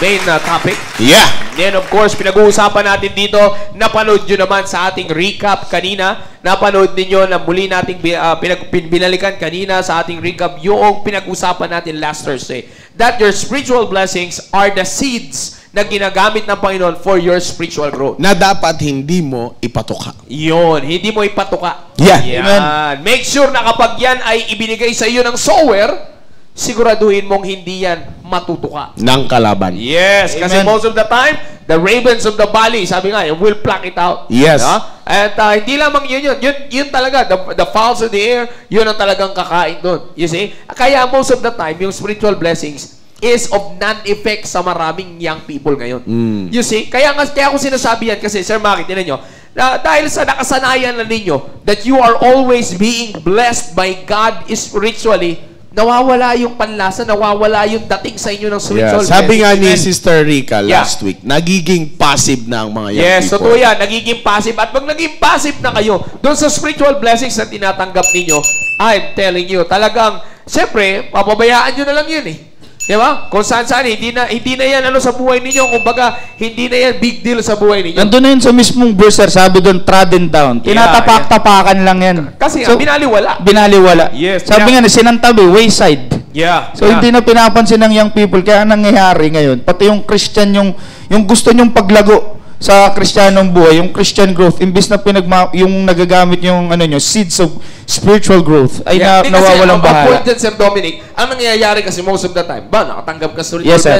Speaker 7: main uh, topic.
Speaker 8: Yeah.
Speaker 7: Then of course, pinag-uusapan natin dito, napanood nyo naman sa ating recap kanina. Napanood ninyo na muli nating pinag- pin- binalikan kanina sa ating recap yung pinag-usapan natin last Thursday. That your spiritual blessings are the seeds na ginagamit ng Panginoon for your spiritual growth.
Speaker 8: Na dapat hindi mo ipatuka.
Speaker 7: Yun, hindi mo ipatuka.
Speaker 8: Yeah.
Speaker 7: Yan. Make sure na kapag yan ay ibinigay sa iyo ng sower, siguraduhin mong hindi yan matutuka.
Speaker 8: Ng kalaban.
Speaker 7: Yes, kasi
Speaker 10: Amen.
Speaker 7: most of the time, the ravens of the valley, sabi nga, will pluck it out.
Speaker 8: Yes.
Speaker 7: No? At uh, hindi lamang yun yun. Yun, yun talaga, the, the fowls of the air, yun ang talagang kakain doon. You see? Kaya most of the time, yung spiritual blessings is of non-effect sa maraming young people ngayon.
Speaker 8: Mm.
Speaker 7: You see? Kaya, nga, kaya ako sinasabi yan kasi, Sir Maki, tinan nyo, na dahil sa nakasanayan na ninyo that you are always being blessed by God spiritually, nawawala yung panlasa, nawawala yung dating sa inyo ng
Speaker 8: Yeah.
Speaker 7: spiritual
Speaker 8: Sabi nga ni. Sister Rica
Speaker 7: Yeah.
Speaker 8: last week, nagiging passive na ang mga young
Speaker 7: Yes,
Speaker 8: people.
Speaker 7: totoo yan. Nagiging passive. At pag naging passive na kayo, doon sa spiritual blessings na tinatanggap ninyo, I'm telling you, talagang, siyempre, papabayaan nyo na lang yun eh. Di ba? Kung saan saan, hindi na, hindi na yan ano sa buhay ninyo. Kumbaga, hindi na yan big deal sa buhay ninyo.
Speaker 10: Nandun na yun sa mismong verse, sir. Sabi doon, trodden down. Tinatapak-tapakan lang yan.
Speaker 7: Kasi
Speaker 10: So,
Speaker 7: binaliwala.
Speaker 10: binaliwala.
Speaker 7: Yes,
Speaker 10: Sabi nga, sinantabi, wayside.
Speaker 7: Yeah.
Speaker 10: So, hindi na pinapansin ng young people. Kaya nangyayari ngayon, pati yung Christian, yung, yung gusto nyong paglago sa Kristiyanong buhay, yung Christian growth, imbis na pinagma, yung nagagamit yung ano nyo, seeds of spiritual growth, ay na,
Speaker 7: Hindi kasi,
Speaker 10: nawawalang
Speaker 7: ang- ang
Speaker 10: bahala.
Speaker 7: point Sir Dominic, ang nangyayari kasi most of the time, ba, nakatanggap ka sa
Speaker 10: Yes, sir.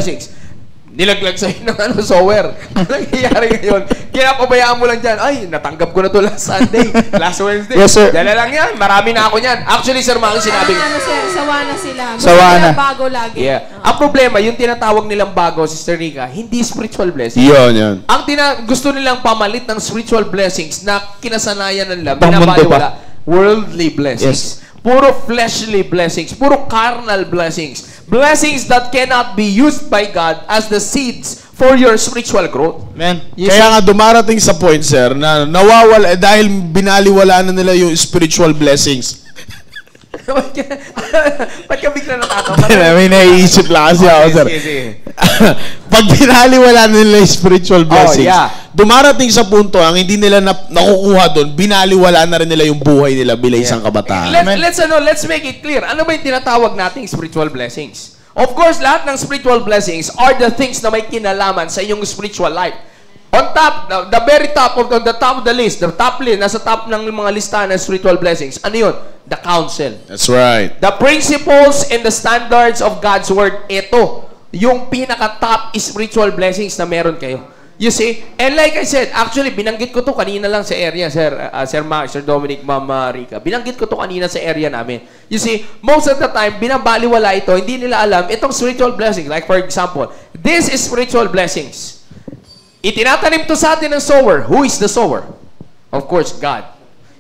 Speaker 7: Nilaglag sa'yo ng ano, sower. Ang nangyayari ngayon, kinapabayaan mo lang dyan, ay, natanggap ko na to last Sunday, last Wednesday.
Speaker 10: Yes, sir.
Speaker 7: Dala lang yan, marami na ako yan. Actually, Sir Maki, sinabi
Speaker 11: Parang ano sir, sawa na sila. Gusto
Speaker 10: Sawa na.
Speaker 11: bago lagi.
Speaker 7: Yeah. Ang problema, yung tinatawag nilang bago, Sister Rica, hindi spiritual blessing.
Speaker 8: Yun, yun.
Speaker 7: Ang tina gusto nilang pamalit ng spiritual blessings na kinasanayan nila, binabaliwala, worldly blessings.
Speaker 10: Yes.
Speaker 7: Puro fleshly blessings, puro carnal blessings. Blessings that cannot be used by God as the seeds for your spiritual growth.
Speaker 10: Man.
Speaker 7: Yes,
Speaker 8: Kaya nga dumarating sa point, sir, na nawawala, eh, dahil binaliwala na nila yung spiritual blessings.
Speaker 7: Ba't ka, bigla natatawa?
Speaker 8: May naiisip lang kasi ako, sir. Pag binaliwala na nila yung spiritual blessings,
Speaker 7: yeah.
Speaker 8: dumarating sa punto ang hindi nila na, nakukuha doon, binaliwala na rin nila yung buhay nila bilang isang kabataan.
Speaker 7: Let's, let's, ano, let's make it clear. Ano ba yung tinatawag nating spiritual blessings? Of course, lahat ng spiritual blessings are the things na may kinalaman sa inyong spiritual life. On top, the, the very top of the, the top of the list, the top list, nasa top ng mga listahan ng spiritual blessings. Ano yun? The counsel.
Speaker 8: That's right.
Speaker 7: The principles and the standards of God's Word, ito, yung pinaka-top spiritual blessings na meron kayo. You see? And like I said, actually, binanggit ko to kanina lang sa area, Sir, uh, Sir Max, Sir Dominic, Ma'am uh, Rica. Binanggit ko to kanina sa area namin. You see, most of the time, binabaliwala ito, hindi nila alam, itong spiritual blessings. Like for example, this is spiritual blessings. Itinatanim to sa atin ng sower. Who is the sower? Of course, God.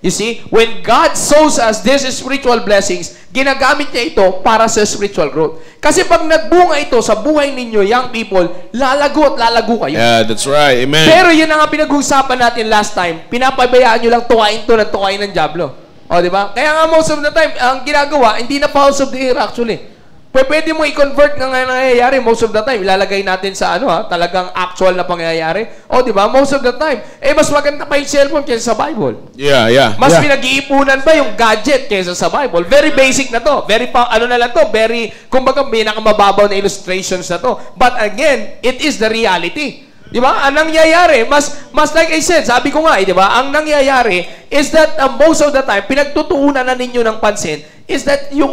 Speaker 7: You see, when God sows us these spiritual blessings, ginagamit niya ito para sa spiritual growth. Kasi pag nagbunga ito sa buhay ninyo, young people, lalago at lalago kayo.
Speaker 8: Yeah, that's right. Amen.
Speaker 7: Pero yun ang nga pinag-uusapan natin last time, pinapabayaan nyo lang tuwain to ng tuwain ng Diablo. O, di ba? Kaya nga most of the time, ang ginagawa, hindi na fowls of the air actually. Pwede, mo i-convert ng nangyayari most of the time. Ilalagay natin sa ano ha, talagang actual na pangyayari. O, di ba? Most of the time. Eh, mas maganda pa yung cellphone kaysa sa Bible.
Speaker 8: Yeah, yeah.
Speaker 7: Mas
Speaker 8: yeah.
Speaker 7: pinag-iipunan pa yung gadget kaysa sa Bible. Very basic na to. Very, pa, ano na lang to, very, kumbaga, pinakamababaw na illustrations na to. But again, it is the reality. Di ba? Ang nangyayari, mas, mas like I said, sabi ko nga, eh, di ba? Ang nangyayari is that uh, most of the time, pinagtutuunan na ninyo ng pansin is that yung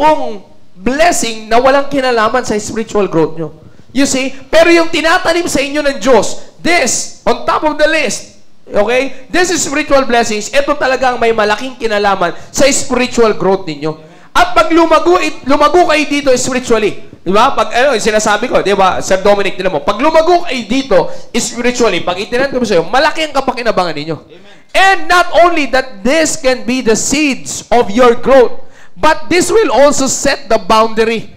Speaker 7: blessing na walang kinalaman sa spiritual growth nyo. You see? Pero yung tinatanim sa inyo ng Diyos, this, on top of the list, okay? This is spiritual blessings. Ito talagang may malaking kinalaman sa spiritual growth ninyo. At pag lumago, lumago kayo dito spiritually, di ba? Pag, ano, sinasabi ko, di ba? Sir Dominic, tinan mo, pag lumago kayo dito spiritually, pag itinanong ko sa iyo, malaki ang kapakinabangan ninyo. And not only that this can be the seeds of your growth, but this will also set the boundary.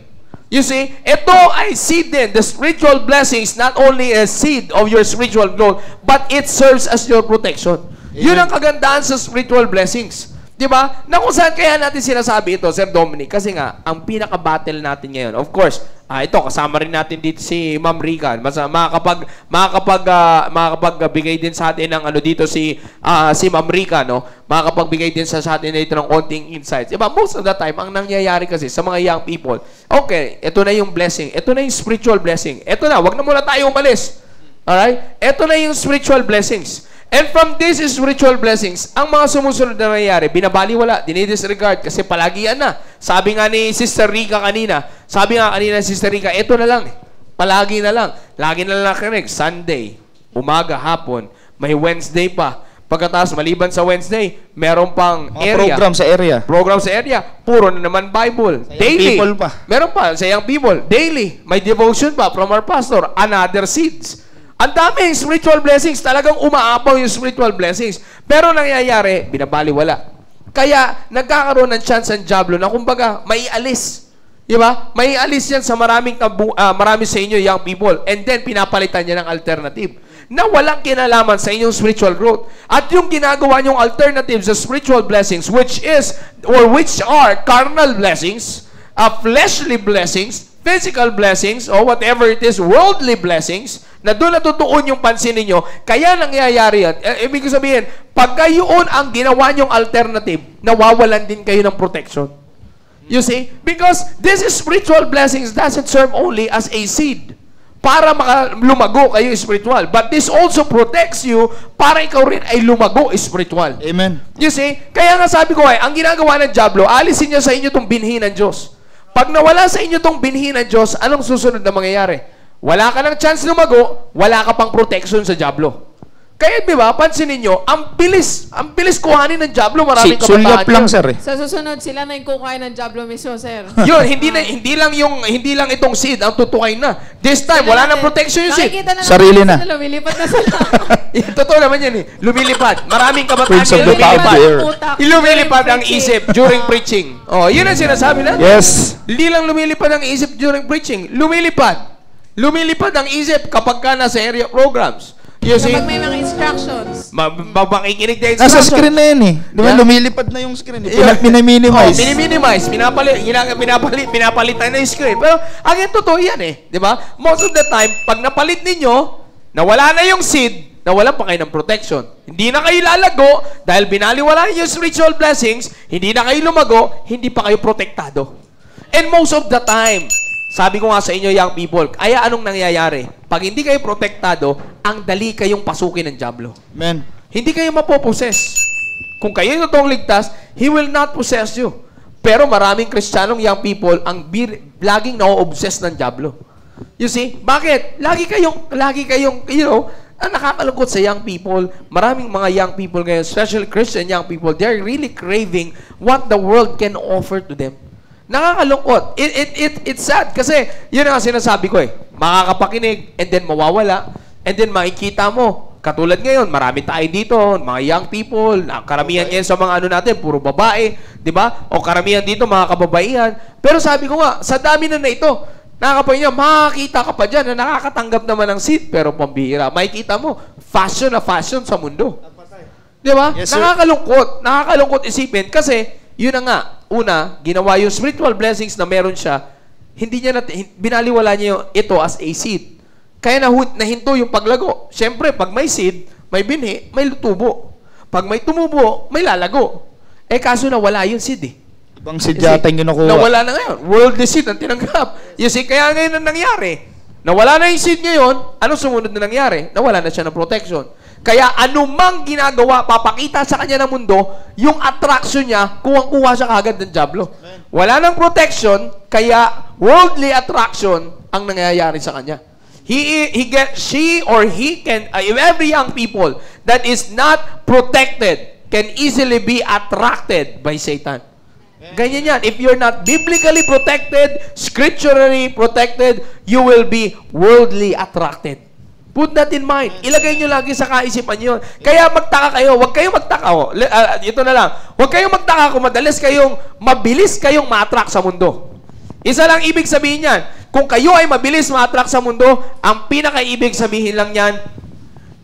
Speaker 7: You see, ito ay seed din. The spiritual blessings not only a seed of your spiritual growth, but it serves as your protection. Yun ang kagandahan sa spiritual blessings. Di ba? Na kung saan kaya natin sinasabi ito, Sir Dominic? Kasi nga, ang pinaka-battle natin ngayon, of course, ah, ito, kasama rin natin dito si Ma'am Rica. Mas, ah, makakapag, makakapag, ah, makakapagbigay din sa atin ng ano dito si, ah, si Ma'am Rica, no? Makakapagbigay din sa, sa atin dito ng konting insights. Diba? Most of the time, ang nangyayari kasi sa mga young people, okay, ito na yung blessing. Ito na yung spiritual blessing. Ito na, wag na muna tayo umalis. Alright? Ito na yung spiritual blessings. And from these spiritual blessings, ang mga sumusunod na nangyayari, binabaliwala, dinidisregard kasi palagi yan na. Sabi nga ni Sister Rica kanina, sabi nga kanina ni Sister Rica, ito na lang. Palagi na lang. Lagi na lang nakinig. Sunday, umaga, hapon, may Wednesday pa. Pagkatapos, maliban sa Wednesday, meron pang
Speaker 10: Mga
Speaker 7: area.
Speaker 10: program sa area.
Speaker 7: Program sa area. Puro na naman Bible.
Speaker 10: Sa
Speaker 7: Daily.
Speaker 10: people pa.
Speaker 7: Meron pa sa young people. Daily. May devotion pa from our pastor. Another seeds. Ang dami spiritual blessings. Talagang umaapaw yung spiritual blessings. Pero nangyayari, binabaliwala. Kaya nagkakaroon ng chance ang Diablo na kumbaga may alis. Di ba? May alis yan sa maraming, kabu- ah, marami sa inyo young people. And then pinapalitan niya ng alternative na walang kinalaman sa inyong spiritual growth. At yung ginagawa niyong alternative sa spiritual blessings which is or which are carnal blessings, uh, fleshly blessings, physical blessings, or whatever it is, worldly blessings, na doon natutuon yung pansin ninyo, kaya nangyayari yan. Eh, ibig sabihin, pagka yun ang ginawa niyong alternative, nawawalan din kayo ng protection. You see? Because this is spiritual blessings doesn't serve only as a seed para maka lumago kayo spiritual. But this also protects you para ikaw rin ay lumago spiritual.
Speaker 10: Amen.
Speaker 7: You see? Kaya nga sabi ko ay, ang ginagawa ng Diablo, alisin niya sa inyo itong binhi ng Diyos. Pag nawala sa inyo itong binhi ng Diyos, anong susunod na mangyayari? Wala ka ng chance lumago, wala ka pang protection sa Diablo. Kaya di ba, pansin ninyo, ang bilis, ang bilis kuhanin ng Diablo, maraming
Speaker 10: Si- sulyap
Speaker 7: kabataan
Speaker 10: lang,
Speaker 7: yun.
Speaker 10: sir, eh.
Speaker 11: Sa susunod, sila na yung kukain ng Diablo mismo, sir.
Speaker 7: Yun, hindi na hindi lang yung hindi lang itong seed ang tutukain na. This time wala nang protection yung seed.
Speaker 11: Nakikita na
Speaker 10: Sarili na.
Speaker 11: sila, lumilipad na sila.
Speaker 7: Totoo naman yan eh. Lumilipad. Maraming kabataan
Speaker 10: of
Speaker 7: lumilipad. Lumilipad ang isip during preaching. Oh, yun ang sinasabi natin.
Speaker 10: Yes.
Speaker 7: Hindi lang lumilipad ang isip during preaching. Lumilipad. Lumilipad ang isip kapag ka nasa area programs. You see?
Speaker 11: Kapag may mga instructions.
Speaker 7: Ma- ma- makikinig na
Speaker 10: Nasa
Speaker 7: instruction.
Speaker 10: screen na yan eh. Di ba?
Speaker 7: Yeah.
Speaker 10: Lumilipad na yung screen. Eh.
Speaker 7: Yeah.
Speaker 10: Miniminize.
Speaker 7: Oh, minimize. Pinapalit, ginag- pinapalit, pinapalitan na yung screen. Pero, ang yung totoo yan eh. Di ba? Most of the time, pag napalit ninyo, nawala na yung seed, nawalan pa kayo ng protection. Hindi na kayo lalago dahil binaliwala niyo yung spiritual blessings, hindi na kayo lumago, hindi pa kayo protektado. And most of the time, sabi ko nga sa inyo, young people, kaya anong nangyayari? Pag hindi kayo protektado, ang dali kayong pasukin ng Diablo.
Speaker 10: Amen.
Speaker 7: Hindi kayo mapoposes. Kung kayo yung totoong ligtas, He will not possess you. Pero maraming Kristiyanong young people ang bir, laging na-obsess ng Diablo. You see? Bakit? Lagi kayong, lagi kayong, you know, ang nakakalungkot sa young people, maraming mga young people ngayon, especially Christian young people, they're really craving what the world can offer to them. Nakakalungkot. It, it, it, it's sad kasi yun ang sinasabi ko eh. Makakapakinig and then mawawala and then makikita mo. Katulad ngayon, marami tayo dito, mga young people, na- karamihan ngayon sa mga ano natin, puro babae, di ba? O karamihan dito, mga kababaihan. Pero sabi ko nga, sa dami na na ito, nakakapain niya, makakita ka pa dyan na nakakatanggap naman ng seat, pero pambihira. Makikita mo, fashion na fashion sa mundo. Di ba?
Speaker 10: Yes, sir.
Speaker 7: Nakakalungkot. Nakakalungkot isipin kasi yun na nga, una, ginawa yung spiritual blessings na meron siya, hindi niya nat- binaliwala niya ito as a seed. Kaya nahu- nahinto yung paglago. Siyempre, pag may seed, may binhi, may tubo. Pag may tumubo, may lalago. Eh kaso na wala yung seed eh.
Speaker 10: Ibang sidyata yung kinukuha.
Speaker 7: Nawala na ngayon. Worldly seed ang tinanggap. You see, kaya ngayon ang nangyari. Nawala na yung seed ngayon, anong sumunod na nangyari? Nawala na siya ng protection. Kaya anumang ginagawa, papakita sa kanya ng mundo, yung attraction niya, kuwang-kuha siya kagad ng Diablo. Wala nang protection, kaya worldly attraction ang nangyayari sa kanya. He, he get, she or he can, uh, every young people that is not protected can easily be attracted by Satan. Ganyan yan. If you're not biblically protected, scripturally protected, you will be worldly attracted. Put that in mind. Ilagay nyo lagi sa kaisipan nyo. Kaya magtaka kayo. Huwag kayong magtaka. Oh. Ah, ito na lang. Huwag kayong magtaka kung madalas kayong, mabilis kayong ma-attract sa mundo. Isa lang ibig sabihin yan. Kung kayo ay mabilis ma-attract sa mundo, ang pinaka-ibig sabihin lang yan,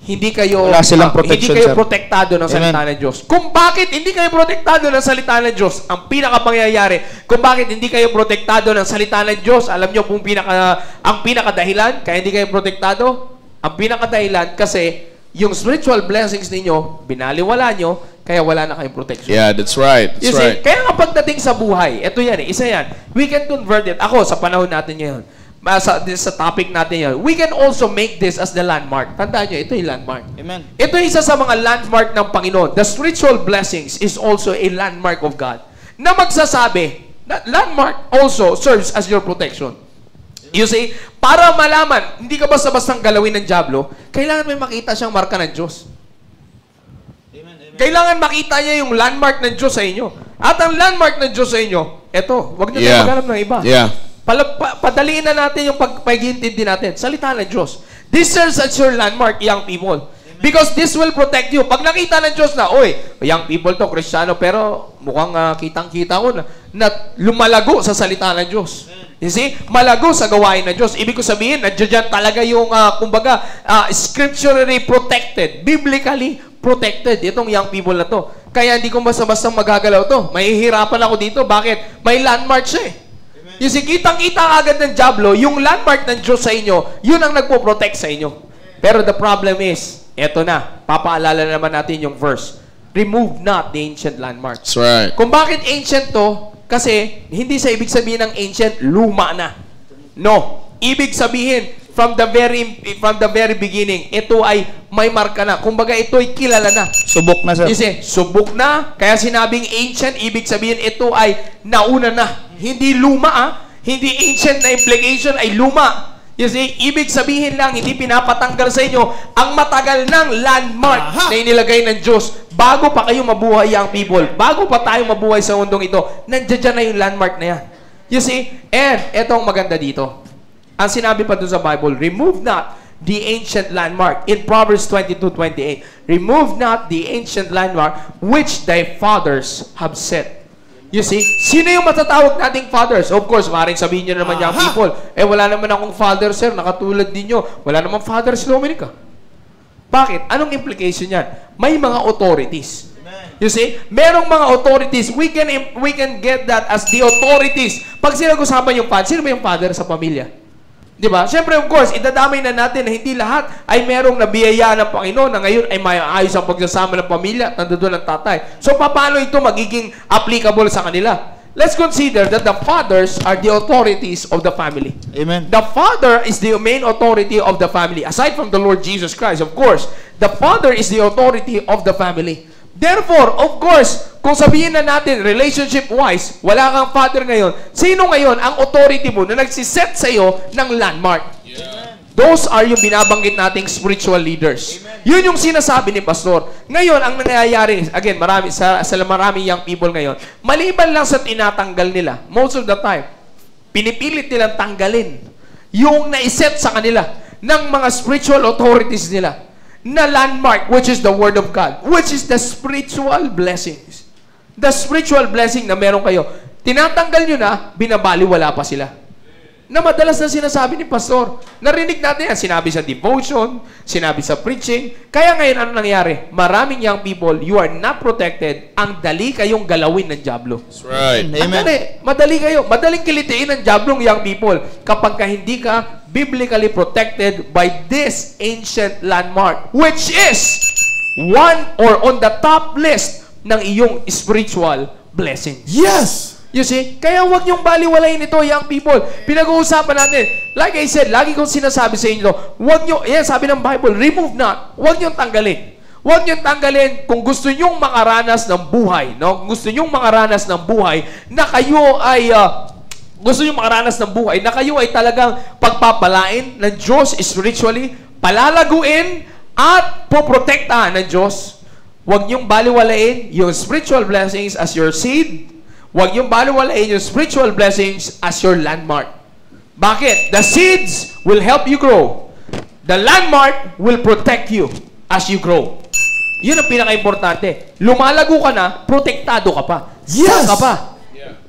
Speaker 7: hindi kayo
Speaker 10: Wala silang
Speaker 7: ah,
Speaker 10: protection,
Speaker 7: hindi kayo
Speaker 10: sir.
Speaker 7: protektado ng salita
Speaker 10: Amen.
Speaker 7: ng Diyos. Kung bakit hindi kayo protektado ng salita ng Diyos, ang pinakapangyayari, kung bakit hindi kayo protektado ng salita ng Diyos, alam niyo kung pinaka ang pinakadahilan kaya hindi kayo protektado? Ang pinakadahilan kasi yung spiritual blessings ninyo, binaliwala nyo, kaya wala na kayong protection.
Speaker 8: Yeah, that's right. That's
Speaker 7: You see,
Speaker 8: right.
Speaker 7: kaya nga pagdating sa buhay, ito yan eh, isa yan. We can convert it. Ako, sa panahon natin ngayon, sa, this, sa topic natin yan, we can also make this as the landmark. Tandaan nyo, ito yung landmark.
Speaker 10: Amen.
Speaker 7: Ito yung isa sa mga landmark ng Panginoon. The spiritual blessings is also a landmark of God. Na magsasabi, that landmark also serves as your protection. You see, para malaman, hindi ka basta-bastang galawin ng Diablo, kailangan may makita siyang marka ng Diyos. Kailangan makita niya yung landmark ng Diyos sa inyo. At ang landmark ng Diyos sa inyo, eto, wag niyo
Speaker 8: Yeah.
Speaker 7: maghanap ng iba.
Speaker 8: Yeah.
Speaker 7: Pala, pa, padaliin na natin yung pag, pag-iintindi natin. Salita ng Diyos. This serves as your landmark, young people. Because this will protect you. Pag nakita ng Diyos na, oy, young people to, kristyano, pero mukhang ah, kitang-kita ko na, na lumalago sa salita ng Diyos. You see? Malago sa gawain ng Diyos. Ibig ko sabihin, nandiyan talaga yung, ah, kumbaga, ah, scripturally protected, biblically protected, itong young people na to. Kaya hindi ko basta-basta magagalaw to. Mahihirapan ako dito. Bakit? May landmark siya eh. You see, kitang-kita agad ng Diablo, yung landmark ng Diyos sa inyo, yun ang nagpo-protect sa inyo. Pero the problem is, eto na, papaalala naman natin yung verse. Remove not the ancient landmarks.
Speaker 8: That's right.
Speaker 7: Kung bakit ancient to, kasi hindi sa ibig sabihin ng ancient, luma na. No. Ibig sabihin, from the very from the very beginning, ito ay may marka na. Kumbaga, ito ay kilala na.
Speaker 10: Subok na, sir.
Speaker 7: See, subok na. Kaya sinabing ancient, ibig sabihin ito ay nauna na. Hindi luma ah. Hindi ancient na implication ay luma. You see, ibig sabihin lang, hindi pinapatanggal sa inyo ang matagal ng landmark na inilagay ng Diyos bago pa kayo mabuhay ang people. Bago pa tayo mabuhay sa mundong ito, nandiyan dyan na yung landmark na yan. You see, and etong maganda dito. Ang sinabi pa doon sa Bible, remove not the ancient landmark. In Proverbs 22:28, remove not the ancient landmark which thy fathers have set. You see, sino yung matatawag nating fathers? Of course, maaaring sabihin nyo naman yung people, eh wala naman akong father, sir, nakatulad ninyo. Wala naman father si Dominica. Bakit? Anong implication yan? May mga authorities. You see, merong mga authorities, we can we can get that as the authorities. Pag sinag-usapan yung father, sino ba yung father sa pamilya? Di ba? Siyempre, of course, idadamay na natin na hindi lahat ay merong nabiyaya ng Panginoon na ngayon ay may ayos ang pagsasama ng pamilya, nandoon ang tatay. So, paano ito magiging applicable sa kanila? Let's consider that the fathers are the authorities of the family.
Speaker 10: Amen.
Speaker 7: The father is the main authority of the family. Aside from the Lord Jesus Christ, of course, the father is the authority of the family. Therefore, of course, kung sabihin na natin, relationship-wise, wala kang father ngayon, sino ngayon ang authority mo na nagsiset sa iyo ng landmark? Those are yung binabanggit nating spiritual leaders. Yun yung sinasabi ni Pastor. Ngayon, ang nangyayari, again, marami, sa, sa marami young people ngayon, maliban lang sa tinatanggal nila, most of the time, pinipilit nilang tanggalin yung naiset sa kanila ng mga spiritual authorities nila na landmark, which is the Word of God, which is the spiritual blessings. The spiritual blessing na meron kayo. Tinatanggal nyo na, binabaliwala pa sila. Na madalas na sinasabi ni Pastor. Narinig natin yan. Sinabi sa devotion, sinabi sa preaching. Kaya ngayon, ano nangyari? Maraming young people, you are not protected. Ang dali kayong galawin ng Diablo.
Speaker 8: That's right.
Speaker 7: Ang dali. Madali kayo. Madaling kilitiin ng Diablong young people kapag ka hindi ka biblically protected by this ancient landmark, which is one or on the top list ng iyong spiritual blessings.
Speaker 12: Yes!
Speaker 7: You see? Kaya huwag niyong baliwalayin ito, young people. Pinag-uusapan natin. Like I said, lagi kong sinasabi sa inyo, huwag niyo, yan sabi ng Bible, remove not. Huwag niyong tanggalin. Huwag niyong tanggalin kung gusto niyong makaranas ng buhay, no? Kung gusto niyong makaranas ng buhay na kayo ay ah, gusto niyong makaranas ng buhay na kayo ay talagang pagpapalain ng Diyos spiritually, palalaguin at poprotektahan ng Diyos. Huwag niyong baliwalain yung spiritual blessings as your seed. Huwag niyong baliwalain yung spiritual blessings as your landmark. Bakit? The seeds will help you grow. The landmark will protect you as you grow. Yun ang pinaka-importante. Lumalago ka na, protektado ka pa. Yes! ka pa.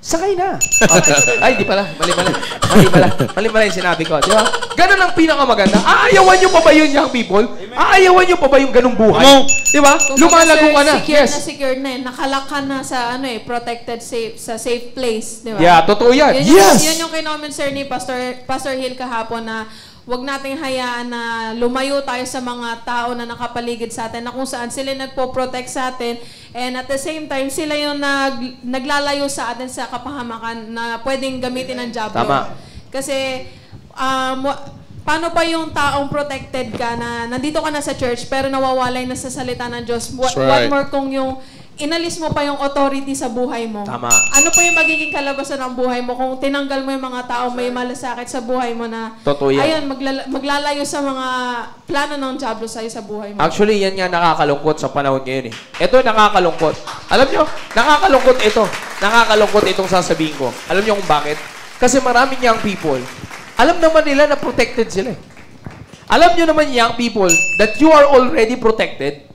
Speaker 7: Sakay na. Okay. Ay, di pala. Mali pala. Mali pala. Mali pala yung sinabi ko. Di ba? Ganun ang pinakamaganda. Aayawan nyo pa ba yun, young people? Aayawan nyo pa ba yung ganung buhay? Di ba? Lumalago ka na.
Speaker 11: Secure
Speaker 7: Yes.
Speaker 11: na secure na eh. Nakalak ka na sa ano eh, protected safe, sa safe place, di ba?
Speaker 7: Yeah, totoo yan.
Speaker 11: Yun, yung-
Speaker 7: Yes!
Speaker 11: Yun yung kinomen sir ni Pastor, Pastor Hill kahapon na wag nating hayaan na lumayo tayo sa mga tao na nakapaligid sa atin na kung saan sila nagpo-protect sa atin and at the same time sila yung nag, naglalayo sa atin sa kapahamakan na pwedeng gamitin ng Diablo.
Speaker 7: Tama.
Speaker 11: Kasi um, paano pa yung taong protected ka na nandito ka na sa church pero nawawalay na sa salita ng Diyos? What,
Speaker 8: That's
Speaker 11: what
Speaker 8: right.
Speaker 11: more kung yung inalis mo pa yung authority sa buhay mo?
Speaker 7: Tama.
Speaker 11: Ano pa yung magiging kalabasan ng buhay mo kung tinanggal mo yung mga taong may malasakit sa buhay mo na
Speaker 7: Totoo yan.
Speaker 11: ayun, maglala- maglalayo sa mga plano ng Diablo sa'yo sa buhay mo?
Speaker 7: Actually, yan nga nakakalungkot sa panahon ngayon eh. Ito nakakalungkot. Alam nyo, nakakalungkot ito. Nakakalungkot itong sasabihin ko. Alam nyo kung bakit? Kasi maraming young people, alam naman nila na protected sila eh. Alam nyo naman young people that you are already protected.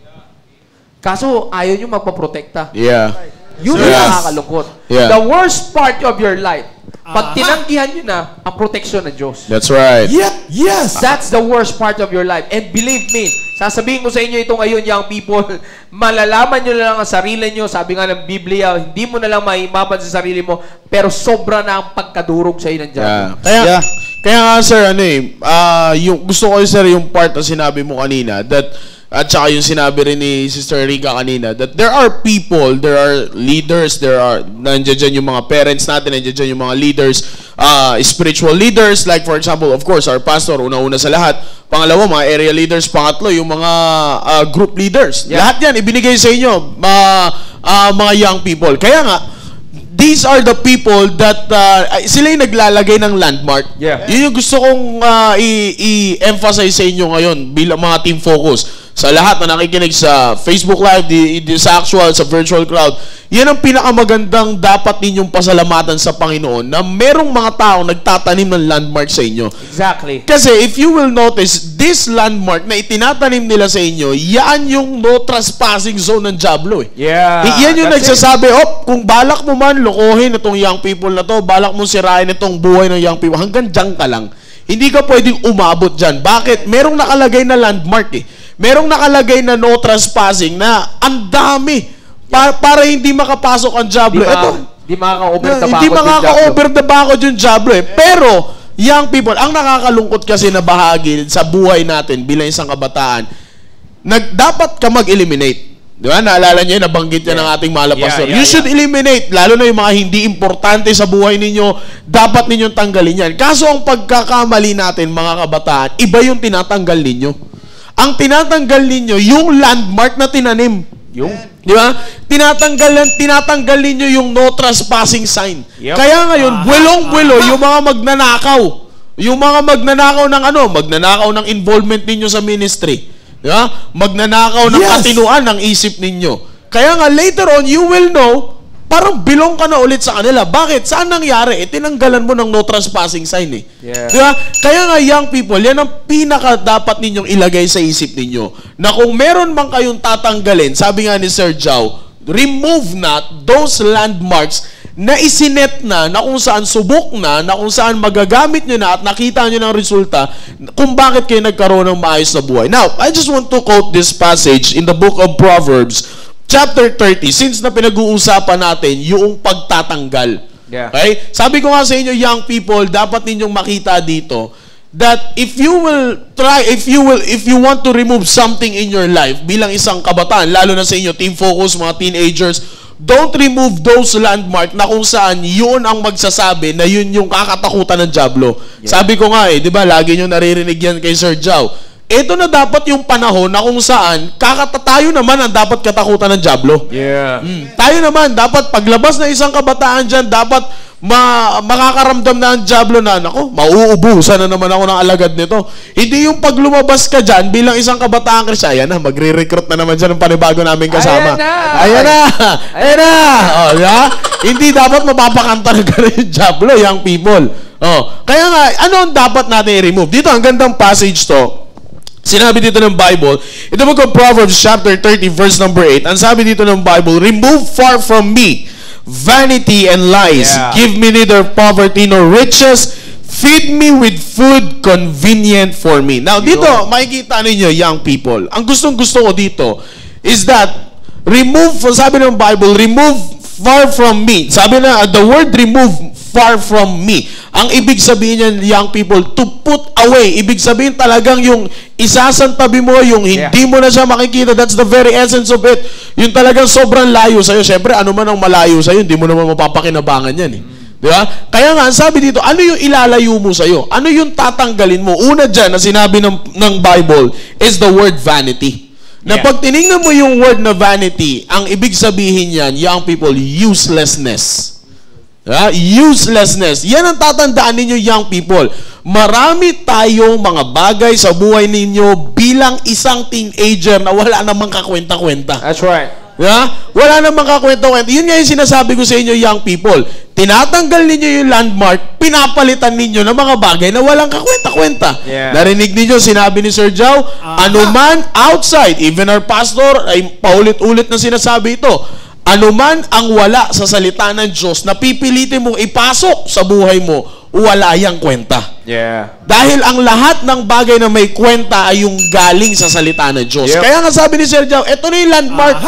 Speaker 7: Kaso ayaw nyo magpaprotekta.
Speaker 8: Yeah.
Speaker 7: Yun
Speaker 8: Yes.
Speaker 7: ang nakakalungkot.
Speaker 8: Yeah.
Speaker 7: The worst part of your life, pag tinanggihan nyo na ang protection ng Diyos.
Speaker 8: That's right.
Speaker 7: Yes! That's the worst part of your life. And believe me, sasabihin ko sa inyo ito ngayon, young people, malalaman nyo na lang ang sarili nyo. Sabi nga ng Biblia, hindi mo na lang maimapan sa sarili mo, pero sobra na ang pagkadurog sa ng Diyan.
Speaker 8: Yeah. Kaya, kaya nga sir, ano eh, ah, yung, gusto ko sir yung part na sinabi mo kanina that at saka yung sinabi rin ni Sister Rica kanina that there are people, there are leaders, there are nandiyan dyan yung mga parents natin, nandiyan dyan yung mga leaders, ah, spiritual leaders like for example, of course, our pastor una-una sa lahat. Pangalawa, mga area leaders, pangatlo, yung mga ah, group leaders. Lahat yan ibinigay sa inyo, mga ah, mga young people. Kaya nga these are the people that uh, sila yung naglalagay ng landmark.
Speaker 7: Yeah.
Speaker 8: Yun yung gusto kong uh, i-emphasize sa inyo ngayon bilang mga team focus. Sa lahat na nakikinig sa Facebook Live, di, di, sa actual, sa virtual crowd, yan ang pinakamagandang dapat ninyong pasalamatan sa Panginoon na merong mga taong nagtatanim ng landmark sa inyo.
Speaker 7: Exactly.
Speaker 8: Kasi if you will notice, this landmark na itinatanim nila sa inyo, yan yung no trespassing zone ng Diablo eh.
Speaker 7: Yeah.
Speaker 8: I- yan yung
Speaker 7: That's it.
Speaker 8: nagsasabi, op, kung balak mo man lokohin itong young people na to, balak mo sirain itong buhay ng young people, hanggang dyan ka lang. Hindi ka pwedeng umabot dyan. Bakit? Merong nakalagay na landmark eh. Merong nakalagay na no trespassing na ang dami. Pa- para hindi makapasok ang Diablo.
Speaker 7: Di,
Speaker 8: Ito,
Speaker 7: ma- di makaka-over the
Speaker 8: hindi
Speaker 7: yung
Speaker 8: makaka-over the bakod yung Diablo eh. Pero, young people, ang nakakalungkot kasi na bahagi sa buhay natin bilang isang kabataan, nag, dapat ka mag-eliminate. Di ba? Naalala niyo, yun, nabanggit yan ng ating mahal na
Speaker 7: Yeah,
Speaker 8: pastor.
Speaker 7: yeah,
Speaker 8: you
Speaker 7: yeah.
Speaker 8: should eliminate, lalo na yung mga hindi importante sa buhay ninyo, dapat ninyong tanggalin yan. Kaso ang pagkakamali natin, mga kabataan, iba yung tinatanggal ninyo. Ang tinatanggal ninyo, yung landmark na tinanim.
Speaker 7: Yung?
Speaker 8: Di ba? Tinatanggal, tinatanggal ninyo yung no trespassing sign.
Speaker 7: Yep.
Speaker 8: Kaya ngayon, buwelong-buwelo yung mga magnanakaw. Yung mga magnanakaw ng ano, magnanakaw ng involvement ninyo sa ministry. Di ba? Magnanakaw ng
Speaker 7: Yes.
Speaker 8: katinuan ng isip ninyo. Kaya nga later on, you will know, parang bilong ka na ulit sa kanila. Bakit? Saan nangyari? Eh, tinanggalan mo ng no trespassing sign eh.
Speaker 7: Yeah.
Speaker 8: Di ba? Kaya nga young people, yan ang pinaka dapat ninyong ilagay sa isip ninyo. Na kung meron man kayong tatanggalin, sabi nga ni Sir Jow, remove not those landmarks na isinet na, na kung saan subok na, na kung saan magagamit nyo na at nakita nyo ng resulta kung bakit kayo nagkaroon ng maayos na buhay. Now, I just want to quote this passage in the book of Proverbs, chapter 30, since na pinag-uusapan natin yung pagtatanggal.
Speaker 7: Yeah.
Speaker 8: Okay? Sabi ko nga sa inyo, young people, dapat ninyong makita dito that if you will try, if you will, if you want to remove something in your life bilang isang kabataan, lalo na sa inyo, team focus, mga teenagers, don't remove those landmark na kung saan yun ang magsasabi na yun yung kakatakutan ng Diablo. Sabi ko nga eh, di ba, lagi nyo naririnig yan kay Sir Jow. Ito na dapat yung panahon na kung saan kakatatayo naman ang dapat katakutan ng Diablo.
Speaker 7: Yeah.
Speaker 8: Mm. Tayo naman, dapat paglabas na isang kabataan dyan, dapat ma makakaramdam na ang Diablo na, nako, mauubusan na naman ako ng alagad nito. Hindi yung pag lumabas ka dyan bilang isang kabataan Kristiyan, ayan na, magre-recruit na naman dyan ng panibago namin kasama.
Speaker 7: Ayan na!
Speaker 8: Ayan na! Ayan na! Oh? Hindi dapat mapapakanta na gano'n yung Diablo, young people. Oh, kaya nga, ano ang dapat natin i-remove? Dito, ang gandang passage to, Sinabi dito ng Bible, ito mo ko Proverbs chapter 30 verse number 8. Ang sabi dito ng Bible, Remove far from me vanity and lies.
Speaker 7: Yeah.
Speaker 8: Give me neither poverty nor riches. Feed me with food convenient for me. Now, dito, makikita ninyo, young people, ang gustong gusto ko dito is that remove, sabi ng Bible, remove far from me. Sabi na, the word remove far from me. Ang ibig sabihin niyan, young people, to put away. Ibig sabihin talagang yung isasantabi mo, yung hindi mo na siya makikita. That's the very essence of it. Yung talagang sobrang layo sa'yo. Siyempre, ano man ang malayo sa'yo, hindi mo naman mapapakinabangan yan eh. Di ba? Kaya nga, sabi dito, ano yung ilalayo mo sa'yo? Ano yung tatanggalin mo? Una dyan, na sinabi ng, ng Bible, is the word vanity. Na pag tinignan mo yung word na vanity, ang ibig sabihin yan, young people, uselessness. Yeah? Uselessness. Yan ang tatandaan ninyo, young people. Marami tayong mga bagay sa buhay ninyo bilang isang teenager na wala namang kakwenta-kwenta.
Speaker 7: That's right.
Speaker 8: Yeah? Wala namang kakwenta-kwenta. Yun nga yung sinasabi ko sa inyo, young people. Tinatanggal ninyo yung landmark, pinapalitan ninyo ng mga bagay na walang kakwenta-kwenta.
Speaker 7: Yeah.
Speaker 8: Narinig ninyo, sinabi ni Sir Jow, anuman outside, even our pastor, ay paulit-ulit na sinasabi ito, anuman ang wala sa salita ng Diyos na pipilitin mong ipasok sa buhay mo, wala yang kwenta.
Speaker 7: Yeah.
Speaker 8: Dahil ang lahat ng bagay na may kwenta ay yung galing sa salita ng Diyos.
Speaker 7: Yep.
Speaker 8: Kaya nga sabi ni Sir Jow, ito na yung landmark.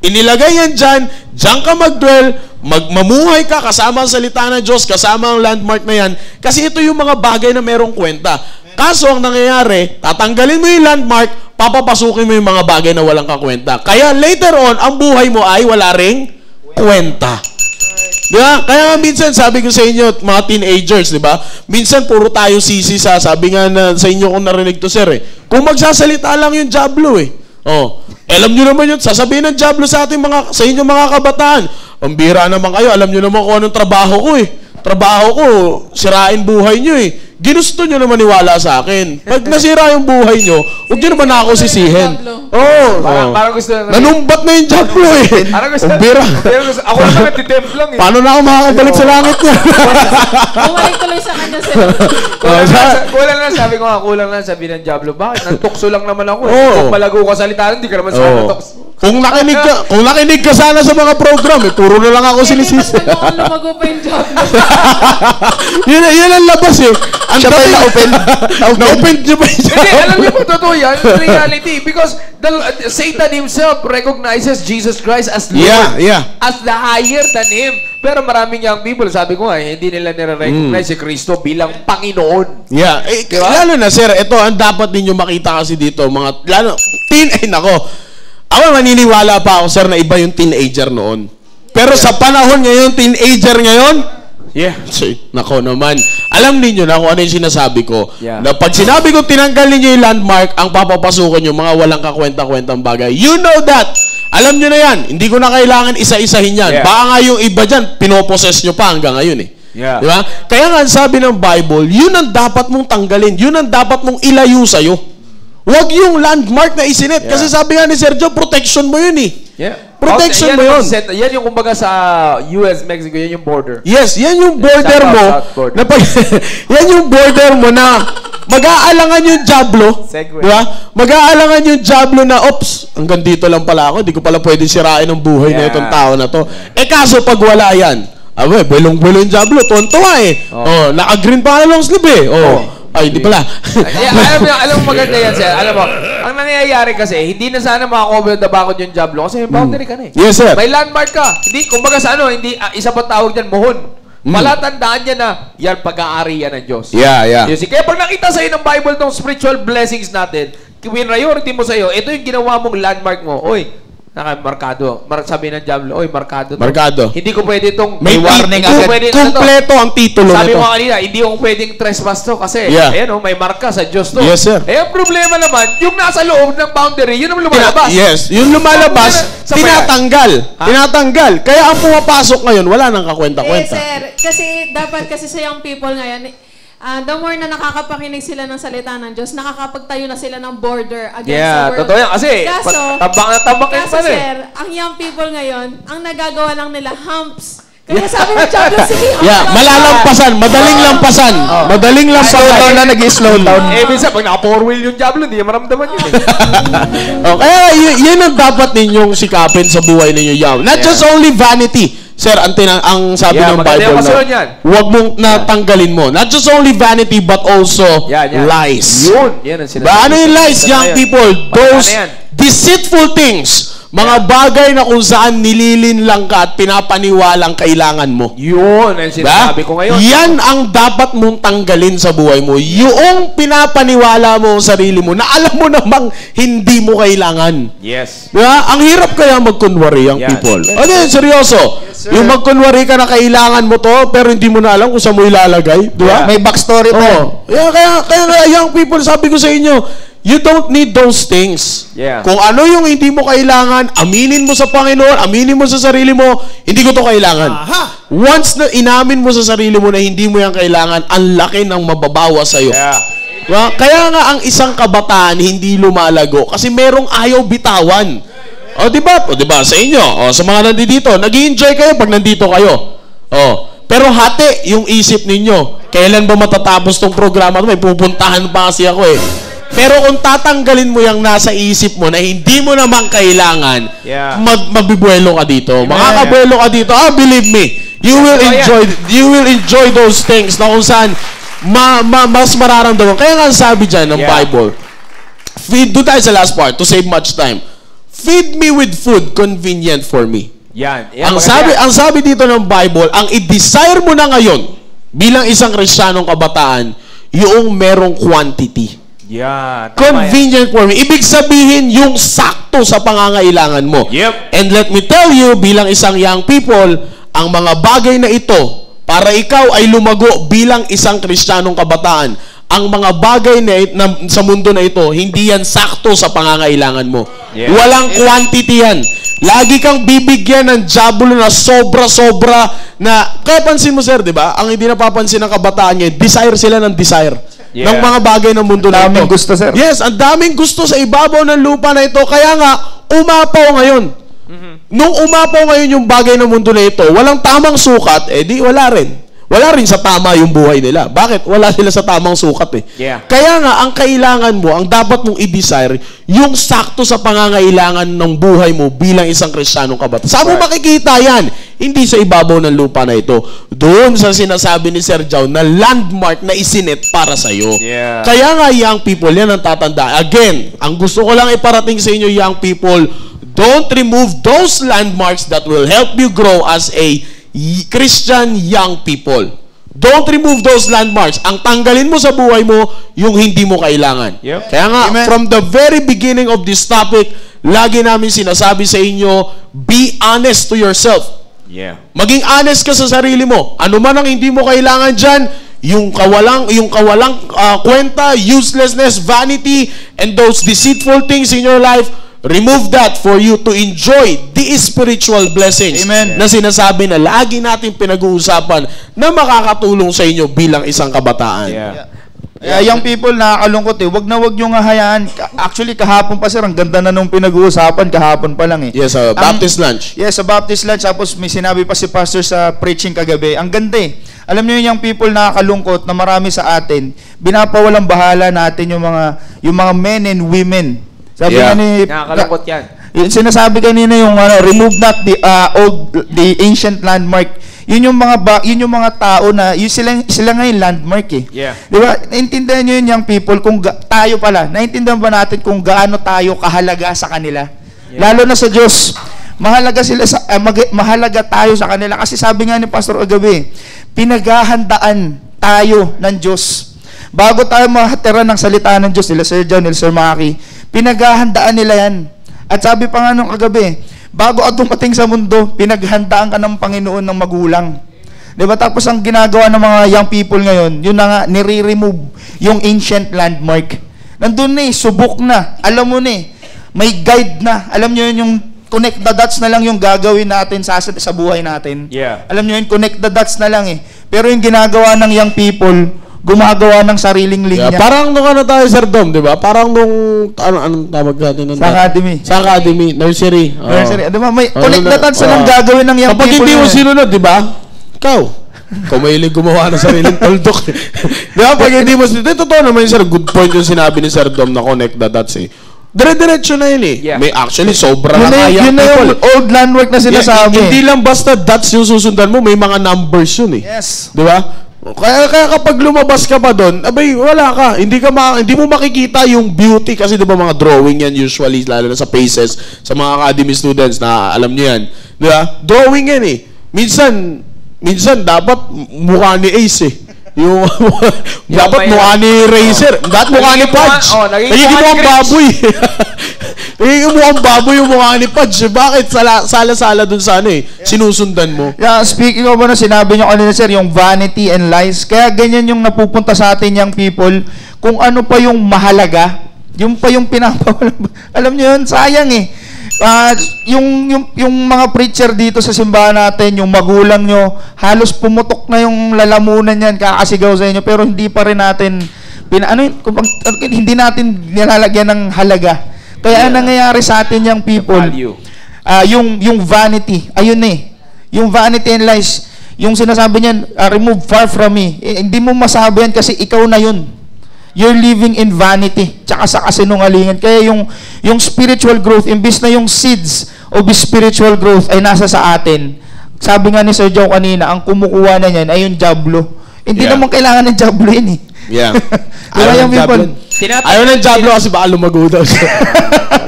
Speaker 8: Inilagay yan dyan, dyan ka mag-dwell, magmamuhay ka kasama ang salita ng Diyos, kasama ang landmark na yan, kasi ito yung mga bagay na merong kwenta. Kaso ang nangyayari, tatanggalin mo yung landmark, papapasukin mo yung mga bagay na walang kakwenta. Kaya later on, ang buhay mo ay wala ring kwenta. Di ba? Kaya nga minsan, sabi ko sa inyo, mga teenagers, di ba? Minsan, puro tayo sisi sa, sabi nga na sa inyo kung narinig to, sir, eh. Kung magsasalita lang yung Diablo, eh. Oh, alam nyo naman yun, sasabihin ng Diablo sa ating mga, sa inyo mga kabataan, ang bira naman kayo, alam nyo naman kung anong trabaho ko, eh. Trabaho ko, sirain buhay nyo, eh. Ginusto nyo naman niwala sa akin. Pag nasira yung buhay nyo, huwag nyo naman ako sisihin. Oo.
Speaker 7: Parang,
Speaker 8: Oh,
Speaker 7: parang gusto na...
Speaker 8: Nanumbat na yung Diablo, eh.
Speaker 7: Parang gusto
Speaker 8: Ang bira.
Speaker 7: Parang gusto, ako lang naman titemp lang eh.
Speaker 8: Paano na ako makakabalik sa langit niya?
Speaker 11: Bumalik tuloy sa kanya sir.
Speaker 7: Kulang,
Speaker 8: Oh,
Speaker 7: lang,
Speaker 8: sa-
Speaker 7: sa- kulang lang, sabi ko nga, kulang lang sabi ng Diablo. Bakit? Nantukso lang naman ako eh.
Speaker 8: Oo.
Speaker 7: Kung malago ka salita, hindi ka naman sana
Speaker 8: Oo.
Speaker 7: tukso.
Speaker 8: Kung nakinig ka, kung nakinig ka sana sa mga program, eh, puro na lang ako sinisisi.
Speaker 11: Mukhang lumago pa yung job.
Speaker 8: yun, yun ang labas eh. Ang
Speaker 10: Siya yung
Speaker 8: na-open? na-open niyo ba yung
Speaker 7: Hindi, alam niyo po totoo yan, in reality. Because the, Satan himself recognizes Jesus Christ as Lord.
Speaker 8: Yeah, yeah.
Speaker 7: As the higher than him. Pero maraming young people, sabi ko nga, eh, hindi nila nire-recognize si Kristo bilang Panginoon.
Speaker 8: Yeah, eh,
Speaker 7: Diba?
Speaker 8: lalo na sir, ito ang dapat ninyo makita kasi dito, mga lalo teen ay nako. Ako naniniwala pa ako sir na iba yung teenager noon. Pero sa panahon ngayon, teenager ngayon,
Speaker 7: Yeah.
Speaker 8: Nako naman. Alam niyo na kung ano yung sinasabi ko.
Speaker 7: Yeah.
Speaker 8: Na pag sinabi ko tinanggal ninyo yung landmark, ang papapasukin yung mga walang kakwenta-kwentang bagay. You know that. Alam niyo na yan. Hindi ko na kailangan isa-isahin yan.
Speaker 7: Yeah.
Speaker 8: Baka nga yung iba dyan, pinoposes nyo pa hanggang ngayon eh.
Speaker 7: Yeah.
Speaker 8: Di ba? Kaya nga sabi ng Bible, yun ang dapat mong tanggalin. Yun ang dapat mong ilayo sa'yo. Huwag yung landmark na isinet.
Speaker 7: Yeah.
Speaker 8: Kasi sabi nga ni Sergio, protection mo yun eh.
Speaker 7: Yeah.
Speaker 8: Protection mo yun.
Speaker 7: set- yan yung kumbaga sa US, Mexico, yan yung border.
Speaker 8: Yes, yan yung border
Speaker 7: South,
Speaker 8: mo.
Speaker 7: border.
Speaker 8: Na pag, yan yung border mo na mag-aalangan yung Diablo.
Speaker 7: Segue.
Speaker 8: Di ba? Mag-aalangan yung Diablo na, ops, hanggang dito lang pala ako. Di ko pala pwede sirain ang buhay na
Speaker 7: Yeah.
Speaker 8: itong tao na to. Eh kaso pag wala yan, abe, bulong-bulong yung Diablo, tuwan-tuwa eh. Oh, naka-green pa nga long sleeve eh. Oh. Ay, di pala.
Speaker 7: Ay, alam mo, alam mo maganda yan, sir. Alam mo, ang nangyayari kasi, hindi na sana makakover the bakod yung Diablo kasi may boundary ka na eh.
Speaker 8: yes, sir.
Speaker 7: May landmark ka. Hindi, kumbaga sa ano, hindi, ah, isa pa tawag dyan, mohon. Malatandaan niya na, yan pag-aari yan ng Diyos.
Speaker 8: Yeah, yeah.
Speaker 7: See? Kaya pag nakita sa'yo ng Bible tong spiritual blessings natin, priority mo sa'yo, ito yung ginawa mong landmark mo. Oy,
Speaker 12: Naka markado. Mar sabi ng Diablo, oy, markado. to."
Speaker 8: Markado.
Speaker 12: Hindi ko pwede itong...
Speaker 8: May warning agad. Kumpleto ang titulo
Speaker 12: Sabi
Speaker 8: nito.
Speaker 12: mo kanina, hindi ko pwedeng trespass to kasi
Speaker 8: Yeah.
Speaker 12: ayan oh, may marka sa Diyos to.
Speaker 8: Yes, sir.
Speaker 12: Eh, ang problema naman, yung nasa loob ng boundary, yun ang lumalabas.
Speaker 8: Tina- yes, yung lumalabas,
Speaker 12: Sa
Speaker 8: tinatanggal. Tinatanggal. Kaya ang pumapasok ngayon, wala nang
Speaker 11: Eh,
Speaker 8: kakwenta-kwenta.
Speaker 11: sir, kasi dapat kasi sa young people ngayon, ah, the more na nakakapakinig sila ng salita ng Diyos, nakakapagtayo na sila ng border against
Speaker 12: Yeah,
Speaker 11: the world.
Speaker 12: totoo yan. Kasi,
Speaker 11: kaso,
Speaker 12: tabak na tabak yun
Speaker 11: kaso,
Speaker 12: pa rin.
Speaker 11: sir, ang young people ngayon, ang nagagawa lang nila humps. Kaya sabi ng Diablo, sige, hump
Speaker 8: Yeah, malalampasan, madaling lampasan. Madaling lampasan.
Speaker 10: Slow down na nag-slow down.
Speaker 12: Eh, minsan, pag naka four wheel yung Diablo, hindi niya maramdaman yun. eh.
Speaker 8: Oh, kaya y- yun ang dapat ninyong sikapin sa buhay ninyo, yaw. Not
Speaker 12: Yeah.
Speaker 8: just only vanity. Sir, ang, tina- ang sabi
Speaker 12: Yeah,
Speaker 8: ng Bible
Speaker 12: yan.
Speaker 8: huwag mong natanggalin mo. Not just only vanity, but also
Speaker 12: Yan, yan.
Speaker 8: lies.
Speaker 12: Yun, yan ang sinasabi.
Speaker 8: Ba, ano yung lies, young people? Those deceitful things. Mga bagay na kung saan nililin lang ka at pinapaniwalang kailangan mo.
Speaker 12: Yun, ang
Speaker 8: Ba?
Speaker 12: sinasabi ko ngayon.
Speaker 8: Yan ang dapat mong tanggalin sa buhay mo. Yung pinapaniwala mo sa sarili mo na alam mo namang hindi mo kailangan.
Speaker 12: Yes.
Speaker 8: Diba? Ang hirap kaya magkunwari ang
Speaker 12: Yan.
Speaker 8: people. O di, seryoso. yung magkunwari ka na kailangan mo to, pero hindi mo na alam kung saan mo ilalagay. Diba?
Speaker 10: May backstory pa.
Speaker 8: Kaya, kaya, kaya, kaya, young people, sabi ko sa inyo, you don't need those things.
Speaker 12: Yeah.
Speaker 8: Kung ano yung hindi mo kailangan, aminin mo sa Panginoon, aminin mo sa sarili mo, hindi ko to kailangan. Once na inamin mo sa sarili mo na hindi mo yan kailangan, ang laki ng mababawa sa'yo.
Speaker 12: Yeah.
Speaker 8: Diba? Kaya nga ang isang kabataan hindi lumalago kasi merong ayaw bitawan. O di ba? O di ba sa inyo? O sa mga nandito, nag-enjoy kayo pag nandito kayo. O. Pero hati yung isip ninyo. Kailan ba matatapos tong programa? May pupuntahan pa kasi ako eh. Pero kung tatanggalin mo yung nasa isip mo na hindi mo naman kailangan,
Speaker 12: Yeah.
Speaker 8: mag mabibuelo ka dito. Makakabuelo ka dito. Ah, believe me. You will enjoy you will enjoy those things na kung saan ma, ma, mas mararamdaman. Kaya nga sabi dyan ng
Speaker 12: Yeah.
Speaker 8: Bible, feed, do tayo sa last part to save much time. Feed me with food convenient for me.
Speaker 12: Yan. yan
Speaker 8: ang sabi
Speaker 12: yan.
Speaker 8: ang sabi dito ng Bible, ang i-desire mo na ngayon bilang isang Kristiyanong kabataan, yung merong quantity.
Speaker 12: Yan.
Speaker 8: Convenient for me. Ibig sabihin, yung sakto sa pangangailangan mo.
Speaker 12: Yep.
Speaker 8: And let me tell you, bilang isang young people, ang mga bagay na ito, para ikaw ay lumago bilang isang kristyanong kabataan, ang mga bagay na, na sa mundo na ito, hindi yan sakto sa pangangailangan mo.
Speaker 12: Yeah.
Speaker 8: Walang quantity yan. Lagi kang bibigyan ng jabulo na sobra-sobra na, kaya pansin mo sir, di ba? Ang hindi napapansin ng kabataan ngayon, desire sila ng desire.
Speaker 12: Yeah.
Speaker 8: Ng mga bagay ng mundo na ito.
Speaker 10: gusto, sir.
Speaker 8: Yes, ang daming gusto sa ibabaw ng lupa na ito. Kaya nga, umapaw ngayon. Nung umapaw ngayon yung bagay ng mundo na ito, walang tamang sukat, eh di wala rin. Wala rin sa tama yung buhay nila. Bakit? Wala sila sa tamang sukat eh.
Speaker 12: Yeah.
Speaker 8: Kaya nga, ang kailangan mo, ang dapat mong i-desire, yung sakto sa pangangailangan ng buhay mo bilang isang kristyanong kabataan. Saan mo makikita yan? Hindi sa ibabaw ng lupa na ito. Doon sa sinasabi ni Sir Jow na landmark na isinet para sa iyo.
Speaker 12: Yeah.
Speaker 8: Kaya nga, young people, yan ang tatanda. Again, ang gusto ko lang iparating sa inyo, young people, don't remove those landmarks that will help you grow as a Christian young people. Don't remove those landmarks. Ang tanggalin mo sa buhay mo, yung hindi mo kailangan.
Speaker 12: Yep.
Speaker 8: Kaya nga,
Speaker 10: Amen.
Speaker 8: from the very beginning of this topic, lagi namin sinasabi sa inyo, be honest to yourself.
Speaker 12: Yeah.
Speaker 8: Maging honest ka sa sarili mo. Ano man ang hindi mo kailangan diyan, yung kawalang yung kawalang ah, kwenta, uselessness, vanity and those deceitful things in your life, remove that for you to enjoy the spiritual blessings
Speaker 10: Amen.
Speaker 8: na sinasabi na lagi natin pinag-uusapan na makakatulong sa inyo bilang isang kabataan.
Speaker 12: Yeah.
Speaker 10: Kaya young people, nakakalungkot eh. Wag na wag nyo nga hayaan. Actually, kahapon pa sir, ang ganda na nung pinag-uusapan, kahapon pa lang eh.
Speaker 8: Yes, uh,
Speaker 10: Ang-
Speaker 8: Baptist lunch.
Speaker 10: Yes, sa Baptist lunch. Tapos may sinabi pa si pastor sa preaching kagabi. Ang ganda eh. Alam niyo yung people nakakalungkot na marami sa atin, binapawalang bahala natin yung mga yung mga men and women. Sabi
Speaker 8: Yeah.
Speaker 10: ni
Speaker 12: Nakakalungkot yan.
Speaker 10: yung sinasabi kanina yung ano, remove not the uh, old the ancient landmark. Yun yung mga ba, yun yung mga tao na yun sila sila nga yung landmark eh.
Speaker 12: Yeah.
Speaker 10: Di ba? Naintindihan niyo yun young people kung ga- tayo pala. Naintindihan ba natin kung gaano tayo kahalaga sa kanila? Lalo na sa Diyos. Mahalaga sila sa eh, mag- mahalaga tayo sa kanila kasi sabi nga ni Pastor Agabi, pinaghahandaan tayo ng Diyos. Bago tayo mahatira ng salita ng Diyos, nila Sir John, nila Sir Maki, pinaghahandaan nila yan. At sabi pa nga nung kagabi, bago ka dumating sa mundo, pinaghandaan ka ng Panginoon ng magulang. 'Di ba? Tapos ang ginagawa ng mga young people ngayon, yun na nga, nire-remove yung ancient landmark. Nandun na eh, subok na. Alam mo na eh, may guide na. Alam nyo yun yung connect the dots na lang yung gagawin natin sa, sa buhay natin.
Speaker 7: Yeah.
Speaker 10: Alam nyo yun, connect the dots na lang eh. Pero yung ginagawa ng young people, gumagawa ng sariling linya.
Speaker 8: Yeah, parang nung ano tayo, Sir Dom, di ba? Parang nung, ano, anong tawag natin? nun?
Speaker 10: Sa academy.
Speaker 8: Sa academy, nursery. Oo.
Speaker 10: Nursery. Di ba, may
Speaker 8: Ano
Speaker 10: connect
Speaker 8: na-
Speaker 10: the dots na lang
Speaker 8: oo.
Speaker 10: gagawin ng young
Speaker 8: Kapag
Speaker 10: people.
Speaker 8: hindi mo sinunod, di ba? Ikaw. Kung mahilig gumawa ng sariling tuldok. di ba? Pag hindi mo sinunod, totoo naman yun, Sir. Good point yung sinabi ni Sir Dom na connect the dots eh. Dire-diretso na yun eh. May actually, sobra
Speaker 10: Yun
Speaker 8: na, kaya
Speaker 10: yun na yung old landmark na sinasabi.
Speaker 8: Yeah, hindi lang basta dots yung susundan mo, may mga numbers yun eh.
Speaker 10: Yes.
Speaker 8: Di ba? Kaya, kaya kapag lumabas ka pa doon, abay, wala ka. Hindi ka ma- hindi mo makikita yung beauty kasi 'di ba mga drawing yan usually lalo na sa faces sa mga academy students na alam niyo yan. 'Di ba? Drawing yan eh. Minsan minsan dapat mukha ni Ace eh. Yung dapat mukha ni Razer, dapat mukha ni
Speaker 7: mukha-
Speaker 8: Pudge.
Speaker 7: oh, nagiging mukha Grinch.
Speaker 8: baboy. Nagiging mukhang baboy yung mukha ni Pudge. Bakit sala, sala-sala dun sa ano eh, sinusundan mo?
Speaker 10: Yeah, speaking of ano, sinabi nyo kanina sir, yung vanity and lies. Kaya ganyan yung napupunta sa atin yung people. Kung ano pa yung mahalaga, yung pa yung pinapawala. Alam nyo yun, sayang eh. Ah, yung, yung, yung mga preacher dito sa simbahan natin, yung magulang nyo, halos pumutok na yung lalamunan yan, kakasigaw sa inyo, pero hindi pa rin natin, pina, ano, kung, ano, hindi natin nilalagyan ng halaga. Kaya ang nangyayari sa atin yung people. Ah, yung yung vanity, ayun eh. Yung vanity and lies, yung sinasabi niyan, ah, remove far from me. Eh, hindi mo masabi yan kasi ikaw na yun. You're living in vanity, tsaka sa kasinungalingan. Kaya yung yung spiritual growth, imbis na yung seeds of spiritual growth ay nasa sa atin. Sabi nga ni Sir Joe kanina, ang kumukuha na niyan ay yung jablo. Hindi
Speaker 8: Yeah.
Speaker 10: naman kailangan ng jablo yun eh.
Speaker 8: Yeah.
Speaker 10: Di ba
Speaker 8: Ayaw
Speaker 10: yung
Speaker 8: ng
Speaker 10: people?
Speaker 8: Jablon. Ayaw ng Jablo kasi baka lumago daw siya.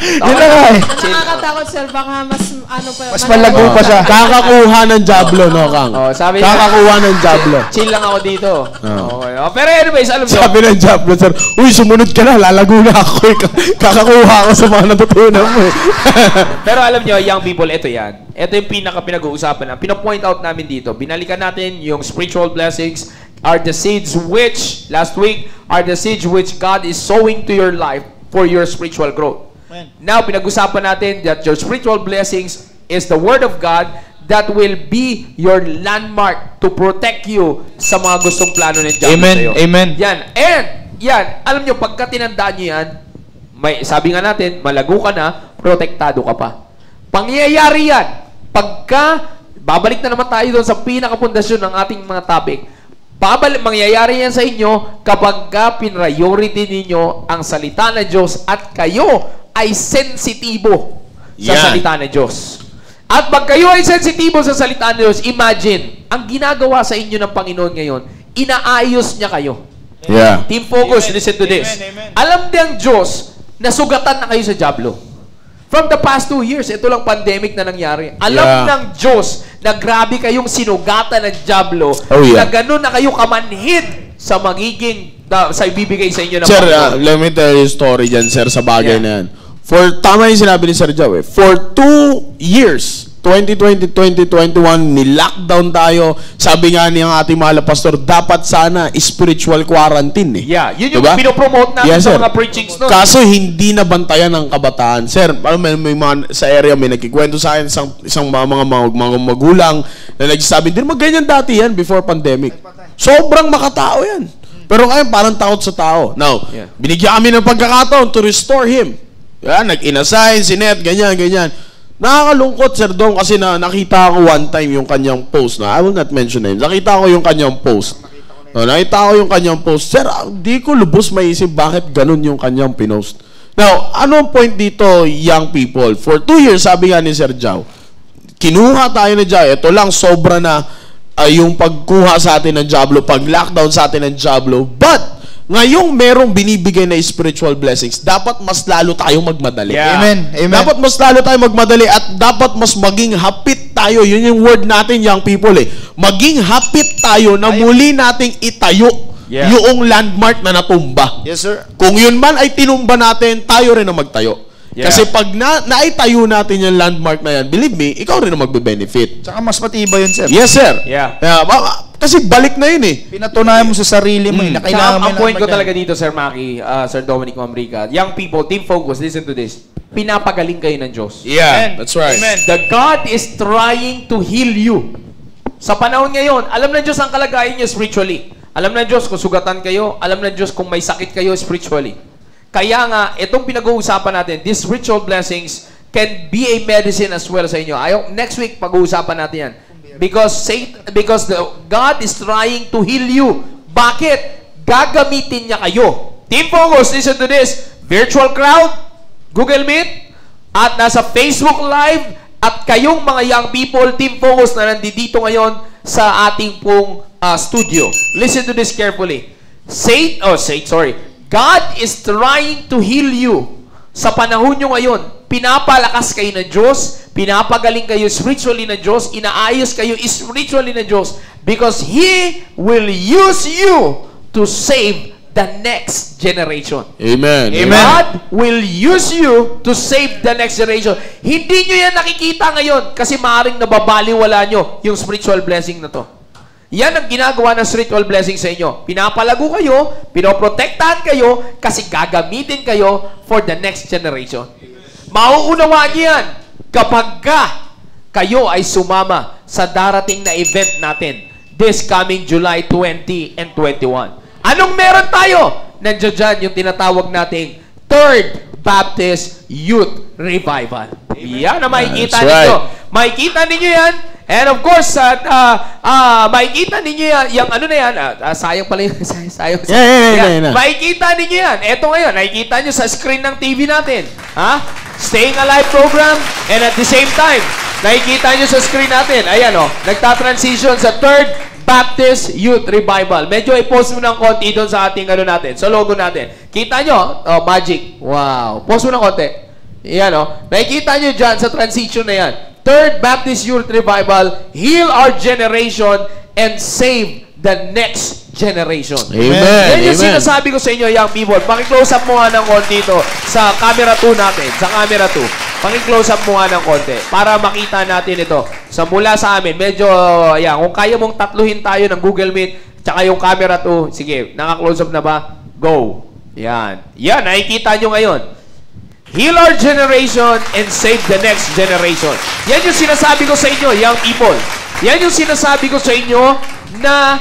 Speaker 10: Yun na nga eh.
Speaker 11: Nakakatakot sir, baka mas ano pa.
Speaker 10: Mas malago pa siya.
Speaker 8: Kakakuha ng Jablo, no, Kang?
Speaker 7: Oh, sabi niya-
Speaker 8: Kakakuha ng Jablo.
Speaker 7: Chill lang ako dito.
Speaker 8: Oh.
Speaker 7: Okay. Oh, pero anyways, alam mo.
Speaker 8: Sabi ng Jablo, sir, uy, sumunod ka na, lalago na ako. eh. Kakakuha ako sa mga natutunan mo. eh."
Speaker 7: Pero alam nyo, young people, ito yan. Ito yung pinaka pinag-uusapan na. Pinapoint out namin dito. Binalikan natin yung spiritual blessings are the seeds which, last week, are the seeds which God is sowing to your life for your spiritual growth. Now, pinag-usapan natin that your spiritual blessings is the Word of God that will be your landmark to protect you sa mga gustong plano ng Diablo
Speaker 10: Amen.
Speaker 7: sa'yo.
Speaker 10: Amen.
Speaker 7: Yan. And, yan, alam nyo, pagka tinandaan nyo yan, may, sabi nga natin, malago ka na, protektado ka pa. Pangyayari yan. Pagka, babalik na naman tayo doon sa pinakapundasyon ng ating mga topic. Babalik, mangyayari yan sa inyo kapag ka pinriority ninyo ang salita ng Diyos at kayo ay sensitibo sa
Speaker 8: Yan.
Speaker 7: salita ng Diyos. At pag kayo ay sensitibo sa salita ng Diyos, imagine, ang ginagawa sa inyo ng Panginoon ngayon, inaayos niya kayo.
Speaker 8: Yeah.
Speaker 7: Team Focus, listen to this. Alam ng Diyos na sugatan na kayo sa Diablo. From the past two years, ito lang pandemic na nangyari. Alam
Speaker 8: Yeah.
Speaker 7: ng Diyos na grabe kayong sinugatan ng Diablo
Speaker 8: Oh, yeah.
Speaker 7: na gano'n na kayo kamanhid sa magiging, da, sa ibibigay sa inyo ng
Speaker 8: Sir, uh, let me tell you story dyan, sir, sa bagay
Speaker 7: Yeah.
Speaker 8: na yan. For, tama yung sinabi ni Sir Joe eh. For two years, 2020, 2021, ni-lockdown tayo. Sabi nga ni ang ating mahal pastor, dapat sana spiritual quarantine eh.
Speaker 7: Yeah, yun yung
Speaker 8: Diba?
Speaker 7: pinopromote namin
Speaker 8: Yes,
Speaker 7: sa
Speaker 8: sir.
Speaker 7: mga preachings nun.
Speaker 8: Kaso hindi na bantayan ng kabataan. Sir, alam mo, may mga sa area may nagkikwento sa akin isang isang mga mga, mga, mga magulang na nagsasabi, hindi naman ganyan dati yan before pandemic. Sobrang makatao yan. Pero ngayon parang takot sa tao. Now,
Speaker 7: Yeah.
Speaker 8: binigyan kami ng pagkakataon to restore him. Yan, nag-inassign, sinet, ganyan, ganyan. Nakakalungkot, Sir Dong, kasi na, nakita ko one time yung kanyang post na, I will not mention names. Nakita ko yung kanyang post. No, nakita ko yung kanyang post. Sir, ah, di ko lubos maisip bakit ganun yung kanyang pinost. Now, ano ang point dito, young people? For two years, sabi nga ni Sir Jao, kinuha tayo ni Jao. Ito lang, sobra na ah, yung pagkuha sa atin ng Diablo, pag-lockdown sa atin ng Diablo. But, ngayong merong binibigay na spiritual blessings, dapat mas lalo tayong magmadali.
Speaker 7: Yeah.
Speaker 10: Amen. Amen.
Speaker 8: Dapat mas lalo tayo magmadali at dapat mas maging hapit tayo. Yun yung word natin, young people eh. Maging hapit tayo na muli nating itayo
Speaker 7: Yeah.
Speaker 8: yung landmark na natumba.
Speaker 10: Yes, sir.
Speaker 8: Kung yun man ay tinumba natin, tayo rin ang magtayo.
Speaker 7: Yeah.
Speaker 8: Kasi pag na, naitayo natin yung landmark na yan, believe me, ikaw rin ang magbe-benefit.
Speaker 10: Tsaka mas matibay yun, sir.
Speaker 8: Yes, sir.
Speaker 7: Yeah.
Speaker 8: Kaya, ma- kasi balik na yun eh.
Speaker 10: Pinatunayan mo sa sarili mo, eh, na
Speaker 7: Kaya
Speaker 10: kailangan
Speaker 7: ang,
Speaker 10: mo
Speaker 7: ang point ko
Speaker 10: yan.
Speaker 7: talaga dito, Sir Maki, uh, Sir Dominic Mamrica, young people, team focus, listen to this. Pinapagaling kayo ng Diyos.
Speaker 8: Yeah, that's right.
Speaker 7: The God is trying to heal you. Sa panahon ngayon, alam ng Diyos ang kalagayan niyo spiritually. Alam ng Diyos kung sugatan kayo. Alam ng Diyos kung may sakit kayo spiritually. Kaya nga, itong pinag-uusapan natin, these spiritual blessings can be a medicine as well sa inyo. Ayaw, next week, pag-uusapan natin yan. Because Satan, because the, God is trying to heal you. Bakit? Gagamitin niya kayo. Team Focus, listen to this. Virtual crowd, Google Meet, at nasa Facebook Live, at kayong mga young people, Team Focus na nandito ngayon sa ating pong uh, studio. Listen to this carefully. Say, oh, say, sorry. God is trying to heal you. Sa panahon nyo ngayon, pinapalakas kayo ng Diyos, pinapagaling kayo spiritually ng Diyos, inaayos kayo spiritually ng Diyos because He will use you to save the next generation.
Speaker 8: Amen.
Speaker 7: God will use you to save the next generation. Hindi nyo yan nakikita ngayon kasi maaaring nababaliwala nyo yung spiritual blessing na to. Yan ang ginagawa ng spiritual blessing sa inyo. Pinapalago kayo, pinoprotektahan kayo, kasi gagamitin kayo for the next generation. Mauunawaan niyo yan kapag ka kayo ay sumama sa darating na event natin this coming July 20 and 21. Anong meron tayo? Nandiyan dyan yung tinatawag nating Third Baptist Youth Revival. Yan ang makikita
Speaker 8: That's right.
Speaker 7: ninyo. Makikita ninyo yan. And of course, at uh, uh, makikita ninyo yan, yung ano na yan, ah, ah, sayang pala yung, sayang, sayang,
Speaker 8: Yeah, yeah, yeah,
Speaker 7: Yan.
Speaker 8: yeah, yeah.
Speaker 7: Makikita ninyo yan. Ito ngayon, nakikita nyo sa screen ng TV natin. Ha? Staying Alive program and at the same time, nakikita nyo sa screen natin, ayan o, nagta-transition sa Third Baptist Youth Revival. Medyo i-post mo ng konti doon sa ating ano natin, sa logo natin. Kita nyo? Oh, magic. Wow. Post mo ng konti. Yan o. Nakikita nyo dyan sa transition na yan. Third Baptist Youth Revival, heal our generation and save the next generation.
Speaker 8: Amen.
Speaker 7: Yan yung
Speaker 8: Amen.
Speaker 7: sinasabi ko sa inyo, young people. Paki-close up mo nga ng konti ito sa camera 2 natin. Sa camera 2. Paki-close up mo nga ng konti para makita natin ito. Sa mula sa amin, medyo, yan, kung kaya mong tatluhin tayo ng Google Meet, tsaka yung camera 2, sige, naka-close up na ba? Go. Yan. Yan, nakikita nyo ngayon. Heal our generation and save the next generation. Yan yung sinasabi ko sa inyo, young people. Yan yung sinasabi ko sa inyo na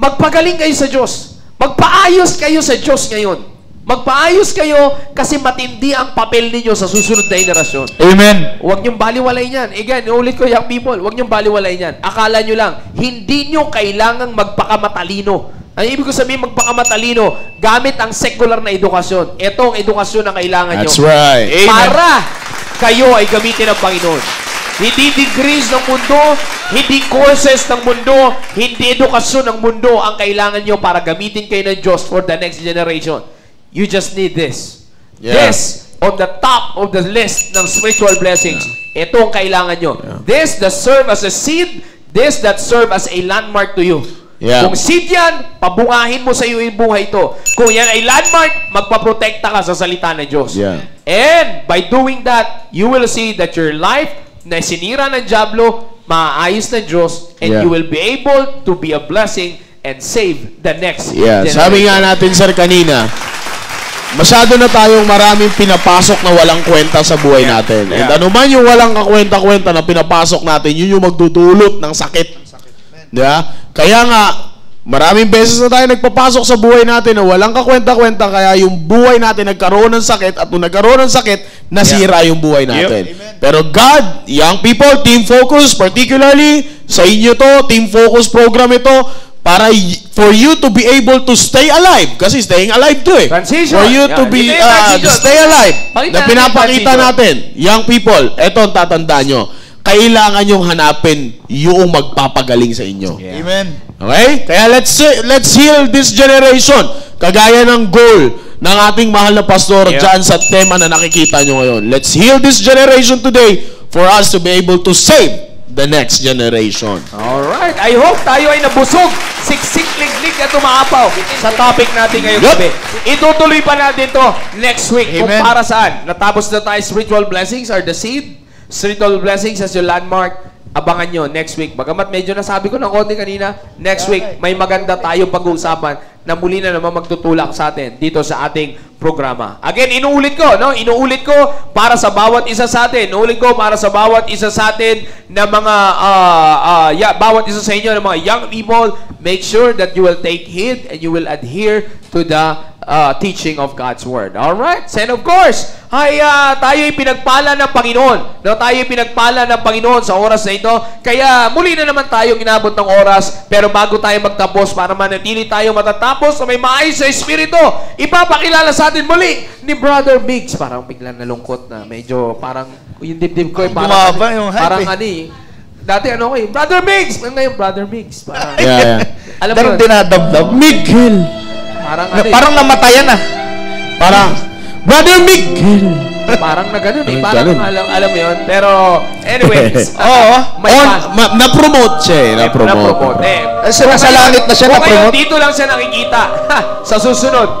Speaker 7: magpagaling kayo sa Diyos. Magpaayos kayo sa Diyos ngayon. Magpaayos kayo kasi matindi ang papel ninyo sa susunod na henerasyon.
Speaker 10: Amen.
Speaker 7: Huwag niyong baliwalay niyan. Again, ulit ko young people, huwag niyong baliwalay niyan. Akala niyo lang, hindi niyo kailangang magpakamatalino. Ang ibig ko sabihin magpakamatalino, gamit ang secular na edukasyon. Ito ang edukasyon na kailangan niyo.
Speaker 8: That's right.
Speaker 10: Amen.
Speaker 7: Para kayo ay gamitin ng Panginoon. Hindi degrees ng mundo, hindi courses ng mundo, hindi edukasyon ng mundo ang kailangan nyo para gamitin kayo ng Diyos for the next generation. You just need this.
Speaker 8: Yeah.
Speaker 7: This on the top of the list ng spiritual blessings. Ito ang kailangan nyo. This that serve as a seed, this that serve as a landmark to you.
Speaker 8: Yeah.
Speaker 7: Kung seed yan, pabungahin mo sa iyo yung buhay ito. Kung yan ay landmark, magpaprotekta ka sa salita ng Diyos.
Speaker 8: Yeah.
Speaker 7: And by doing that, you will see that your life na sinira ng Diablo, maayos ng Diyos, and
Speaker 8: Yeah.
Speaker 7: you will be able to be a blessing and save the next
Speaker 8: Yeah,
Speaker 7: generation.
Speaker 8: sabi nga natin sir kanina, masyado na tayong maraming pinapasok na walang kwenta sa buhay natin. And
Speaker 7: Yeah.
Speaker 8: ano man yung walang kakwenta-kwenta na pinapasok natin, yun yung magdudulot ng sakit. Di ba? Kaya nga, maraming beses na tayo nagpapasok sa buhay natin na walang kakwenta-kwenta, kaya yung buhay natin nagkaroon ng sakit, at nung nagkaroon ng sakit, nasira yung buhay natin. Pero God, young people, team focus, particularly sa inyo to, team focus program ito, para y- for you to be able to stay alive kasi staying alive to eh.
Speaker 7: Transition.
Speaker 8: for you to
Speaker 7: Yan.
Speaker 8: be uh, to stay alive.
Speaker 7: Pakita
Speaker 8: na
Speaker 7: natin
Speaker 8: pinapakita
Speaker 7: yung
Speaker 8: natin young people eto ang tatandaan nyo kailangan yung hanapin yung magpapagaling sa inyo.
Speaker 10: Amen.
Speaker 8: Okay? Kaya let's let's heal this generation. Kagaya ng goal ng ating mahal na pastor
Speaker 7: Yeah.
Speaker 8: dyan sa tema na nakikita nyo ngayon. Let's heal this generation today for us to be able to save the next generation.
Speaker 7: Alright. I hope tayo ay nabusog. Siksik, liglig at umaapaw sa topic natin ngayong gabi. Itutuloy pa natin to next week. Kung
Speaker 10: Amen.
Speaker 7: para saan? Natapos na tayo spiritual blessings are the seed. Spiritual blessings as your landmark. Abangan nyo next week. Bagamat medyo nasabi ko ng konti kanina, next week may maganda tayong pag-uusapan na muli na naman magtutulak sa atin dito sa ating programa. Again, inuulit ko, no? Inuulit ko para sa bawat isa sa atin. Inuulit ko para sa bawat isa sa atin na mga ah, ah, ya- bawat isa sa inyo ng mga young people, make sure that you will take heed and you will adhere to the uh, teaching of God's Word. Alright? And of course, ay uh, tayo ay pinagpala ng Panginoon. No, tayo ay pinagpala ng Panginoon sa oras na ito. Kaya muli na naman tayo inabot ng oras. Pero bago tayo magtapos, para manatili tayo matatapos na may maayos sa Espiritu, ipapakilala sa atin muli ni Brother Biggs. Parang biglang nalungkot na. Medyo parang yung dibdib ko ay parang,
Speaker 10: Bumaba yung hype
Speaker 7: parang
Speaker 10: eh.
Speaker 7: ano eh. Dati ano ko eh, Brother Biggs! Ngayon, Brother Biggs. Parang,
Speaker 8: Yeah, yeah.
Speaker 7: alam mo,
Speaker 10: dinadabdab. Miguel!
Speaker 7: Parang
Speaker 10: Na,
Speaker 7: ano eh.
Speaker 10: parang namatayan na.
Speaker 8: Parang, Brother Miguel!
Speaker 7: Parang na ganun eh.
Speaker 8: Parang ganun.
Speaker 7: alam, alam mo yun. Pero, anyways.
Speaker 10: Oo.
Speaker 7: may
Speaker 8: On, ma- na-promote siya eh. Na-promote.
Speaker 7: Na-promote. Eh,
Speaker 10: Eh, sa- nasa langit na siya
Speaker 7: kung
Speaker 10: na-promote.
Speaker 7: dito lang siya nakikita. Ha, sa susunod.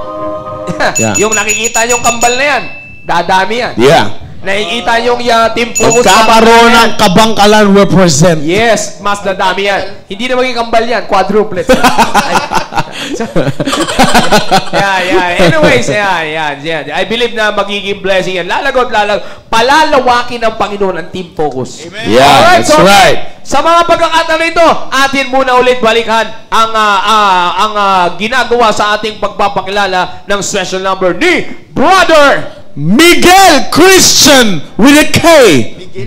Speaker 8: Yeah.
Speaker 7: yung nakikita yung kambal na yan, dadami yan.
Speaker 8: Yeah.
Speaker 7: Nakikita yung uh, team focus.
Speaker 8: Magkakaroon ng kabangkalan represent.
Speaker 7: Yes, mas dadami yan. Hindi na maging kambal yan, quadruplet. Ay. yeah, yeah. Anyways, yeah, yeah, yeah. I believe na magiging blessing yan. Lalagot, lalag. Palalawakin ng Panginoon ang team focus.
Speaker 8: Yeah, that's right.
Speaker 7: Sa mga pagkakataon ito, atin muna ulit balikan ang ah, ah, ang ah, ginagawa sa ating pagpapakilala ng special number ni Brother
Speaker 8: Miguel Christian with a K.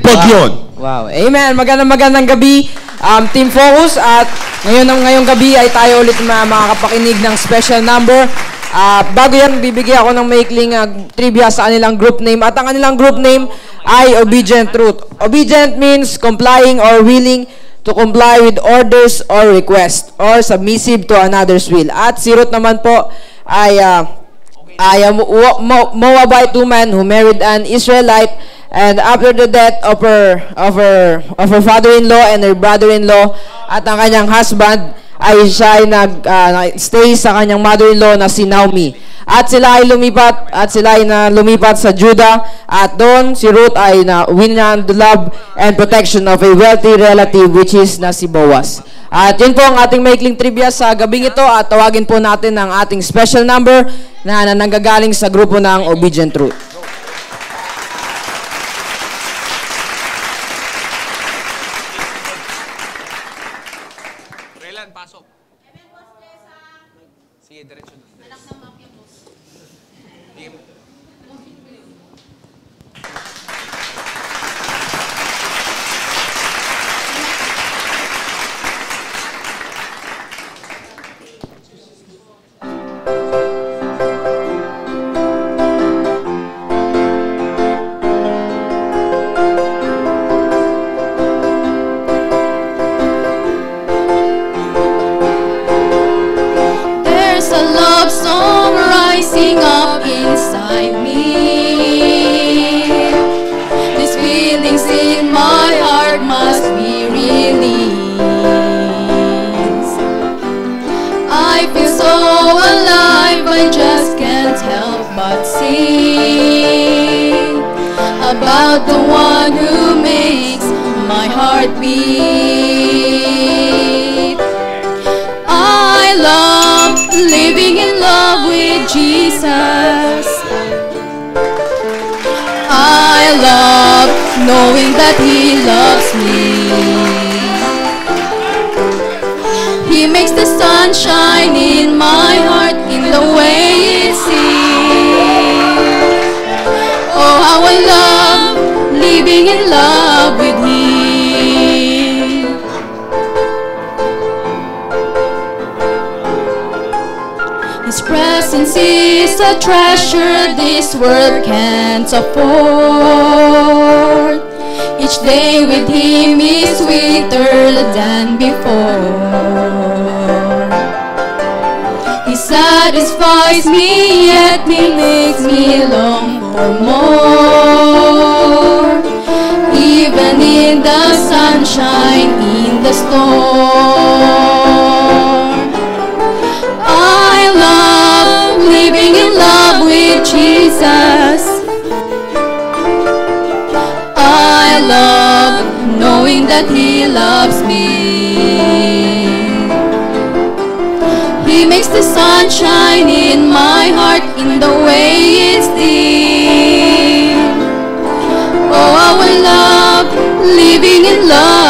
Speaker 8: Bagyon.
Speaker 3: Wow. Amen. Magandang magandang gabi. Um, Team Focus at ngayon ng ngayong gabi ay tayo ulit ma makakapakinig ng special number. Ah, bago yan, bibigyan ako ng maikling ah, trivia sa kanilang group name. At ang kanilang group name ay Obedient Truth. Obedient means complying or willing to comply with orders or request or submissive to another's will. At si Ruth naman po ay ah, I am Mo- Mo- Moabite woman who married an Israelite and after the death of her of her of her father-in-law and her brother-in-law at ang kanyang husband ay siya ay nag ah, stay sa kanyang mother-in-law na si Naomi. At sila ay lumipat at sila ay na lumipat sa Judah at doon si Ruth ay na win the love and protection of a wealthy relative which is na si Boaz. At yun po ang ating maikling trivia sa gabing ito at tawagin po natin ang ating special number na, na nanggagaling sa grupo ng Obedient Truth.
Speaker 13: That He loves me. He makes the sun shine in my heart in the way
Speaker 3: it's deep. Oh, will love living in love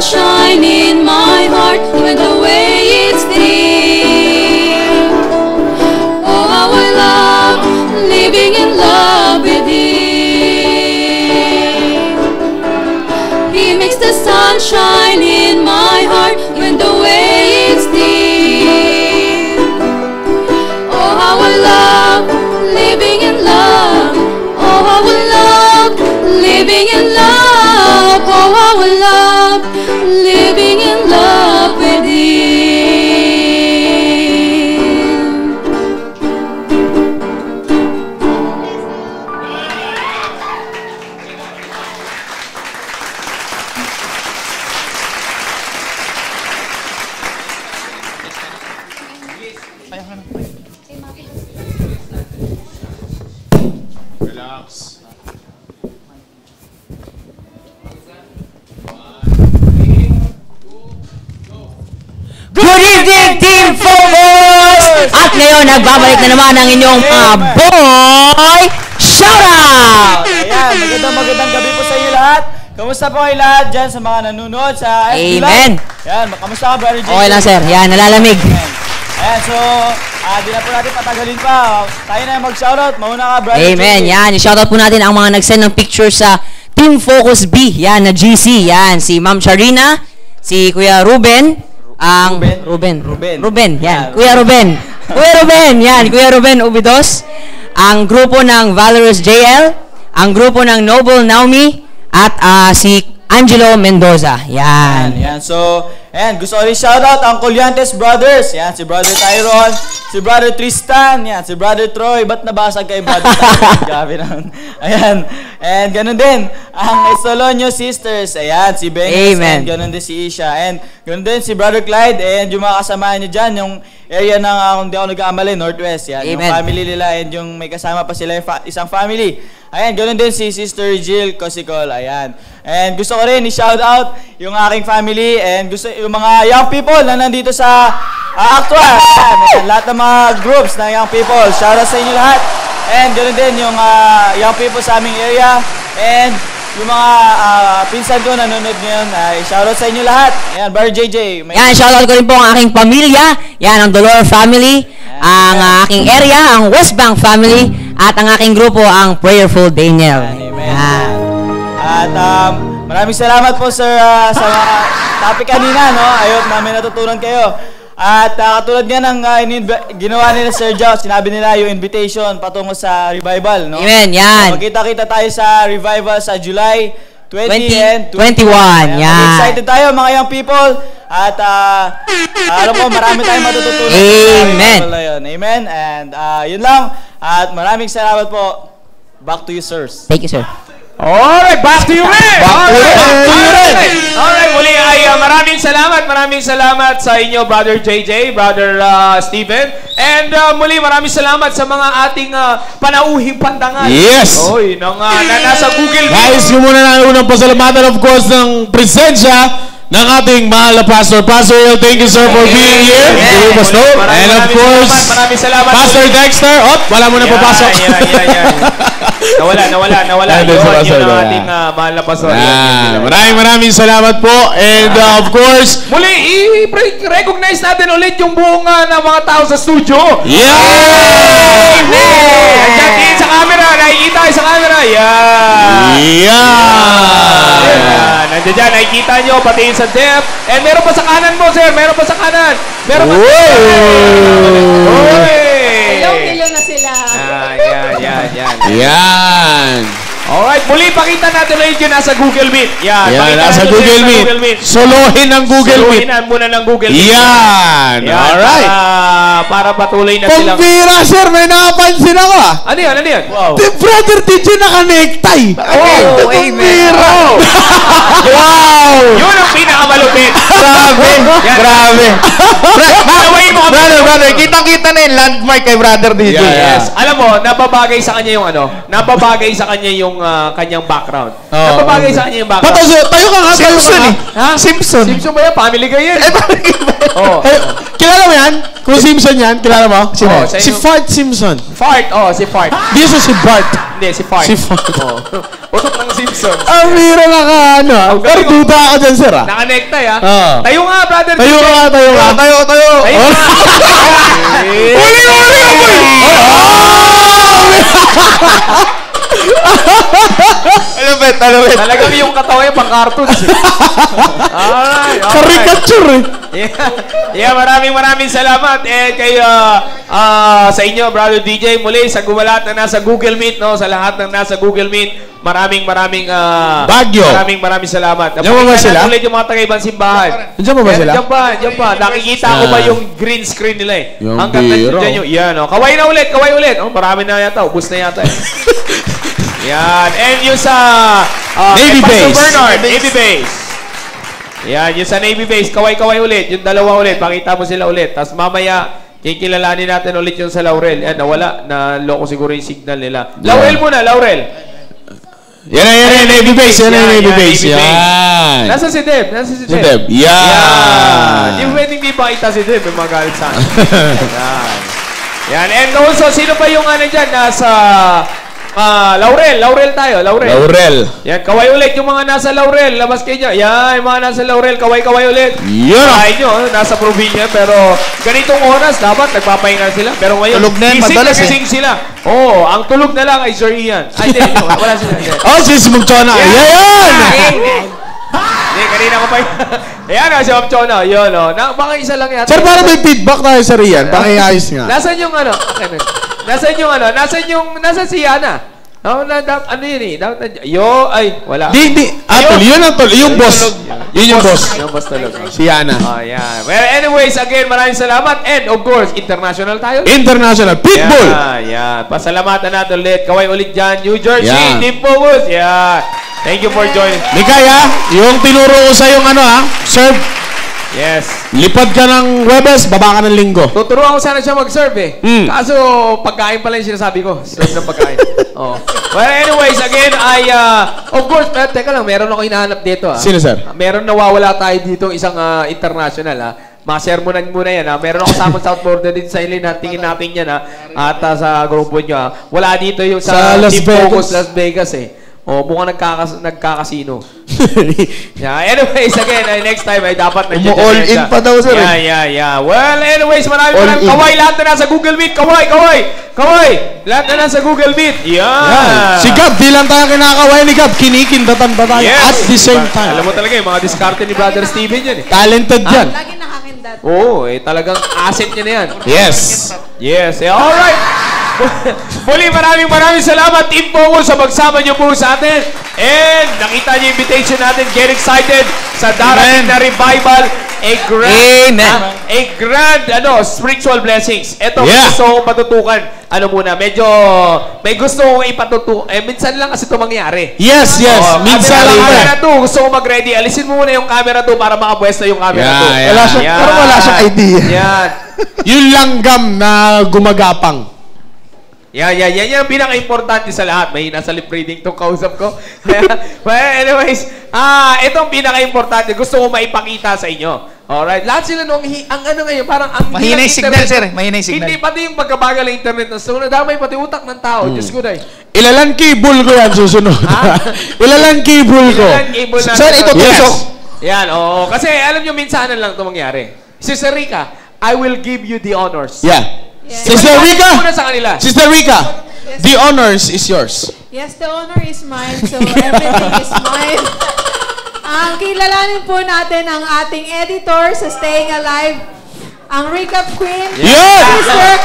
Speaker 3: the sun shine in my heart, even the way it's deep. Oh, how I love living in love with Him. He makes the sun
Speaker 14: nagbabalik na naman ang inyong mga boy shoutout!
Speaker 15: Ayan, magandang magandang gabi po sa inyo lahat. Kamusta po kayo lahat dyan sa mga nanonood sa FB
Speaker 14: Amen.
Speaker 15: Yan, kamusta ka, Brother Jason?
Speaker 14: Okay lang, sir. Yan, nalalamig.
Speaker 15: Ayan, so, ah, di na po natin patagalin pa. Tayo na yung mag-shoutout. Mauna ka, Brother
Speaker 14: Amen.
Speaker 15: JJ.
Speaker 14: Yan, i-shoutout po natin ang mga nag-send ng picture sa Team Focus B. Yan, na GC. Yan, si Ma'am Charina, si Kuya Ruben, ang Ruben. Ruben. Ruben. Yan, Kuya Ruben. Kuya Ruben. Yan, Kuya Ruben Ubidos. Ang grupo ng Valorous JL, ang grupo ng Noble Naomi, at ah, si Angelo Mendoza. Yan.
Speaker 15: Yan, so, ayan, gusto ko rin shoutout ang Colyantes Brothers. Yan, si Brother Tyrone, si Brother Tristan, yan, si Brother Troy. Ba't nabasag kay Brother Tyrone? Grabe naman. Ayan, and ganun din, ang Solonio Sisters. Ayan, si Benes,
Speaker 14: Amen.
Speaker 15: and ganun din si Isha. And ganun din si Brother Clyde, and yung mga kasama niya dyan, yung area ng, uh, kung di ako nag-aamali, Northwest. Yan, yung
Speaker 14: Amen.
Speaker 15: family nila, and yung may kasama pa sila, yung fa- isang family. Ayan, ganun din si Sister Jill Cosicol. Ayan. And gusto ko rin i-shout out yung aking family and gusto yung mga young people na nandito sa uh, actual. Ayan, lahat ng mga groups na young people. Shout out sa inyo lahat. And ganun din yung ah, young people sa aming area. And yung mga ah, pinsan ko nanonood ngayon, ay shout out sa inyo lahat. Ayan, Bar JJ. May
Speaker 14: Yan, shoutout ko rin po ang aking pamilya. Yan, ang Dolor family, ang ah, aking area, ang West Bank family, at ang aking grupo, ang Prayerful Daniel. Yan.
Speaker 15: At um, maraming salamat po sir ah, sa mga topic kanina, no? Ayot namin natutunan kayo. At ah, katulad nga ng ininv- ginawa nila Sir Joe, sinabi nila yung invitation patungo sa revival, no?
Speaker 14: Amen, yan.
Speaker 15: So, Magkita-kita tayo sa revival sa July 20,
Speaker 14: 20,
Speaker 15: and
Speaker 14: 21,
Speaker 15: Ayan,
Speaker 14: yan.
Speaker 15: Excited tayo mga young people. At ah, alam ko marami tayong matututunan. sa
Speaker 14: Amen.
Speaker 15: na yun. Amen. And ah, yun lang. At maraming salamat po. Back to you, sirs.
Speaker 14: Thank you, sir.
Speaker 12: Alright, back to you, Ren!
Speaker 15: Back to you, Ren!
Speaker 12: Alright, muli ay uh, maraming salamat, maraming salamat sa inyo, Brother JJ, Brother uh, Steven. And uh, muli maraming salamat sa mga ating uh, panauhing pandangal.
Speaker 8: Yes!
Speaker 12: Oy, nang, uh, na nasa Google.
Speaker 8: Guys, yung muna na unang pasalamatan of course ng presensya ng ating mahal na pastor. Pastor Will, thank you sir for being here. Give us no.
Speaker 12: Maraming,
Speaker 8: And of course,
Speaker 12: maraming salamat.
Speaker 8: Pastor Dexter. Oh, wala mo na papasok.
Speaker 12: yan, yan, yan. Nawala, nawala, nawala. Yun, yun ang ating uh, mahal na pastor.
Speaker 8: Ah,
Speaker 12: yan.
Speaker 8: maraming maraming salamat po. And uh, of course,
Speaker 12: Muli, i-recognize natin ulit yung buong uh, ng mga tao sa studio.
Speaker 8: Yeah!
Speaker 12: Amen! Andiyan din sa camera. Nakikita kayo sa camera. Yan!
Speaker 8: Yeah!
Speaker 12: Yan. Nandiyan dyan. Nakikita nyo. Patiin sa depth. And meron pa sa kanan mo, sir. Meron pa sa kanan. Meron pa sa Uy!
Speaker 11: Hello, hello na sila.
Speaker 12: Yan, yan, yan, yan.
Speaker 8: Yan.
Speaker 7: Alright, muli pakita natin ulit yung nasa Google Meet. Yan,
Speaker 8: Yan,
Speaker 7: pakita
Speaker 8: nasa
Speaker 7: natin
Speaker 8: Google
Speaker 7: ulit sa
Speaker 8: Meet. Solohin ang Google
Speaker 7: Solohin
Speaker 8: Meet.
Speaker 7: na muna ng Google Meet.
Speaker 8: Yan. Alright.
Speaker 7: Para, para patuloy na silang...
Speaker 8: Pambira, sir, may nakapansin ako ah.
Speaker 7: Ano yan? Ano yan? Wow.
Speaker 8: The brother DJ naka-necktie.
Speaker 7: Oh,
Speaker 8: Pambira. wow!
Speaker 7: Yun ang pinakamalupit.
Speaker 10: Grabe.
Speaker 7: Yan.
Speaker 10: Grabe. Brother, brother, kitang-kita na yung landmark kay brother DJ.
Speaker 7: Yes. Alam mo, napabagay sa kanya yung ano, napabagay sa kanya yung ah, kanyang background. napabagay sa kanya yung background.
Speaker 8: Sir, tayo ka nga, tayo ka
Speaker 10: Simpson
Speaker 8: nga.
Speaker 10: eh.
Speaker 7: Ha?
Speaker 10: Simpson.
Speaker 7: Simpson ba yan? Family guy yan. Eh, family guy oh.
Speaker 8: Eh, kilala mo yan? Kung Simpson yan, kilala mo?
Speaker 7: Sino? Oh,
Speaker 8: Si. Fart Simpson.
Speaker 7: Fart. Oh, si Fart.
Speaker 8: Di siya si Bart.
Speaker 7: Hindi, si Fart.
Speaker 8: Si Fart.
Speaker 7: Oh. Utot ng Simpson.
Speaker 8: Ang mira na ka, ano ah. Pero duda ako dyan, sir ah.
Speaker 7: Naka-necktie ah.
Speaker 8: Oo.
Speaker 7: Tayo nga, brother.
Speaker 8: Tayo ka nga, tayo ka.
Speaker 10: Tayo, tayo.
Speaker 7: Tayo nga.
Speaker 8: Uli, uli, uli!
Speaker 10: Ano bet, ano bet?
Speaker 7: Talagang yung katawan yung pang-cartoons. eh. Alright, alright.
Speaker 8: Caricature eh.
Speaker 7: Yeah, yeah, maraming maraming salamat eh kay ah, ah, sa inyo brother DJ muli sa gumalat na nasa Google Meet no sa lahat ng nasa Google Meet maraming maraming ah,
Speaker 8: Baguio.
Speaker 7: maraming maraming salamat
Speaker 8: Diyan ba ba sila?
Speaker 7: ulit yung mga taga-ibang simbahan
Speaker 8: Diyan ba ba sila?
Speaker 7: Diyan pa, diyan pa. Nakikita ko ba yung green screen nila eh.
Speaker 8: Yung
Speaker 7: Hanggang
Speaker 8: biro.
Speaker 7: nandiyan yung, yan oh. Kaway na ulit, kaway ulit. Oh, marami na yata, ubus na yata eh. yan. And yung sa ah,
Speaker 8: Navy base.
Speaker 7: Bernard, Navy base. Yan, yung sa Navy base, kaway-kaway ulit. Yung dalawa ulit, pakita mo sila ulit. Tapos mamaya, kikilalanin natin ulit yung sa Laurel. Yan, nawala. Naloko siguro yung signal nila. Laurel muna, Laurel.
Speaker 8: Yan na, yan na, Navy Base. Yan na, Navy Base. Yan.
Speaker 7: Nasa si Deb, nasa si
Speaker 8: Si
Speaker 7: Deb.
Speaker 8: Deb. Yan.
Speaker 7: Yan. Di pwedeng di pakita si Deb, may magalit sa akin. Yan. Yan. And also, sino pa yung ano dyan? Nasa ah, Laurel. Laurel tayo. Laurel.
Speaker 8: Laurel.
Speaker 7: Yan. Kaway ulit yung mga nasa Laurel. Labas kayo dyan. Yan. Yung mga nasa Laurel. Kaway-kaway ulit.
Speaker 8: Yan.
Speaker 7: Kain nyo. ah, Nasa probinsya. Pero ganitong oras, dapat nagpapahinga sila. Pero ngayon,
Speaker 10: Tulog na yan,
Speaker 7: gising
Speaker 10: madalas eh.
Speaker 7: gising sila. Oo. Oh, ang tulog na lang ay Sir Ian. Ay, hindi. Wala sila.
Speaker 8: Oh, si Smugchona. Yan!
Speaker 7: Hindi, kanina ko pa yun. Ayan o, si Ma'am Chona. Yun o. Na, baka isa lang yata.
Speaker 8: Sir, para may feedback tayo sa Rian. Pakiayos nga.
Speaker 7: Nasaan yung ano? Okay, na. Nasaan yung ano? Nasaan yung, nasaan si Yana? No, na, da, ano yun eh? Dapat na, yo, ay, wala.
Speaker 8: Di, di. Ah, tol, yun ang tol. Yung boss. Yun yung boss.
Speaker 7: Yung boss tulog.
Speaker 8: Si Yana.
Speaker 7: Oh, yeah. Well, anyways, again, maraming salamat. And, of course, international tayo.
Speaker 8: International. Pitbull.
Speaker 7: Yeah, yeah. Pasalamatan natin ulit. Kaway ulit dyan. New Jersey.
Speaker 8: Yeah.
Speaker 7: Team Focus. Yeah. Thank you for joining.
Speaker 8: Mikay ha, yung tinuro ko sa yung ano ha, serve.
Speaker 7: Yes.
Speaker 8: Lipad ka ng Webes, baba ka ng Linggo.
Speaker 7: Tuturuan ko sana siya mag-serve eh.
Speaker 8: Mm.
Speaker 7: Kaso, pagkain pala yung sinasabi ko. Serve ng pagkain. oh. Well, anyways, again, I, uh, of course, eh, teka lang, meron ako hinahanap dito. Ah.
Speaker 8: Sino, sir?
Speaker 7: Meron nawawala tayo dito isang ah, international. Ah. Ma-sermonan muna yan. Ah. Meron ako kasama South Border din sa ilin. Ah. Tingin natin yan. Ah. At ah, sa grupo nyo. Ah. Wala dito yung sa,
Speaker 8: Sa Las
Speaker 7: Team
Speaker 8: Vegas.
Speaker 7: Focus Las Vegas eh. Oh, mukhang nagkakas nagkakasino. yeah, anyways, again, ay next time ay dapat na
Speaker 10: in
Speaker 7: siya.
Speaker 10: pa daw, sir,
Speaker 7: Yeah,
Speaker 10: eh.
Speaker 7: yeah, yeah. Well, anyways, maraming
Speaker 10: All
Speaker 7: maraming
Speaker 10: in.
Speaker 7: kaway lahat na nasa Google Meet. Kaway, kaway, kaway. Lahat na nasa Google Meet. Yeah.
Speaker 8: Yan. Si Gab, di lang tayo kinakaway ni Gab, kinikindatan pa tayo
Speaker 7: Yes.
Speaker 8: at the same time.
Speaker 7: Alam mo talaga yung mga diskarte ni Brother Steven yan eh.
Speaker 8: Talented yan.
Speaker 11: Lagi nakakindat.
Speaker 7: Oo, eh, talagang asset niya na yan.
Speaker 8: Yes.
Speaker 7: Yes. Eh, alright. Muli maraming maraming salamat Team Focus sa magsama niyo po sa atin. And nakita niyo yung invitation natin. Get excited sa darating na revival. A grand,
Speaker 16: Amen.
Speaker 7: ah, a grand, ano, spiritual blessings. Ito,
Speaker 8: Yeah.
Speaker 7: gusto kong patutukan. Ano muna, medyo, may gusto kong ipatutukan. Eh, minsan lang kasi ito mangyari.
Speaker 8: Yes, yes.
Speaker 7: Oh,
Speaker 8: Minsan lang
Speaker 7: camera
Speaker 8: yan.
Speaker 7: 2, gusto ko mag-ready. Alisin mo muna yung camera 2 para makapwesto yung camera 2.
Speaker 8: Yeah, yeah.
Speaker 10: Wala siya,
Speaker 7: Yan.
Speaker 10: pero wala siyang idea.
Speaker 7: Yan.
Speaker 8: Yung langgam na gumagapang.
Speaker 7: Yan, yan, yan. Yan ang pinaka-importante sa lahat. May nasa lip reading tong kausap ko. well, anyways, ah, itong pinaka-importante. Gusto ko maipakita sa inyo. Alright? Lahat sila nung, hi- ang ano ngayon, parang ang
Speaker 10: Mahina yung signal, sir. Mahina yung signal.
Speaker 7: Hindi, pati yung pagkabagal ng internet na so, nadamay pati utak ng tao.
Speaker 10: Hmm.
Speaker 7: Diyos ko dahil.
Speaker 8: Ilalan cable ko yan susunod. Ilalan cable ko.
Speaker 7: Ilan cable natin.
Speaker 10: Sir, ito
Speaker 8: Yes.
Speaker 10: tusok.
Speaker 7: Yan, oo. Kasi alam nyo, minsanan lang ito mangyari. Sister Rica, I will give you the honors.
Speaker 8: Yeah.
Speaker 11: Yes.
Speaker 8: Sister Rica.
Speaker 7: Muna sa kanila.
Speaker 8: Sister Rica. The honors is yours.
Speaker 11: Yes, the honor is mine, so everything is mine. Ang kilalanin po natin ang ating editor sa Staying Alive. Ang recap queen,
Speaker 8: Yun!
Speaker 11: Sister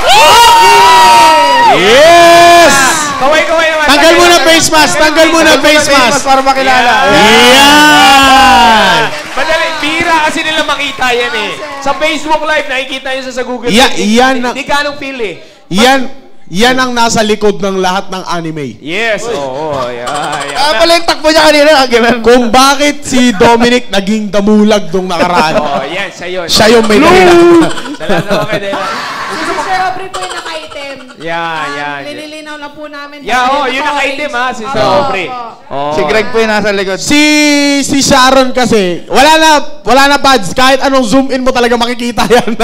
Speaker 8: Yes!
Speaker 7: Kaway-kaway naman.
Speaker 8: Tanggal mo na face mask. Tanggal mo na face mask.
Speaker 10: para makilala.
Speaker 8: Yan!
Speaker 7: Madali, bira kasi nila makita yan eh. Sa Facebook Live, nakikita nyo sa, sa Google.
Speaker 8: Yan
Speaker 7: Hindi
Speaker 8: ang-
Speaker 7: Hindi ganong feel eh.
Speaker 8: Yan, yan ang nasa likod ng lahat ng anime.
Speaker 7: Yes, oo. Oh, yeah, yeah.
Speaker 10: Ah, pala yung takbo niya kanina. Ah, ganun.
Speaker 8: Kung bakit si Dominic naging damulag nung nakaraan.
Speaker 7: Oh, yan, siya yun.
Speaker 8: Siya yung may dahilan.
Speaker 7: Salamat naman kay Dela.
Speaker 11: Si Sister Aubrey po yung naka-item.
Speaker 7: Yan, yan.
Speaker 11: Nililinaw lang po namin.
Speaker 7: Yeah, oh, yun naka-item ha, Sister
Speaker 11: Opo,
Speaker 7: Aubrey.
Speaker 11: opo.
Speaker 7: Oh.
Speaker 10: Si Greg po yung nasa likod.
Speaker 8: Si si Sharon kasi, wala na, wala na pads. Kahit anong zoom in mo talaga makikita yan.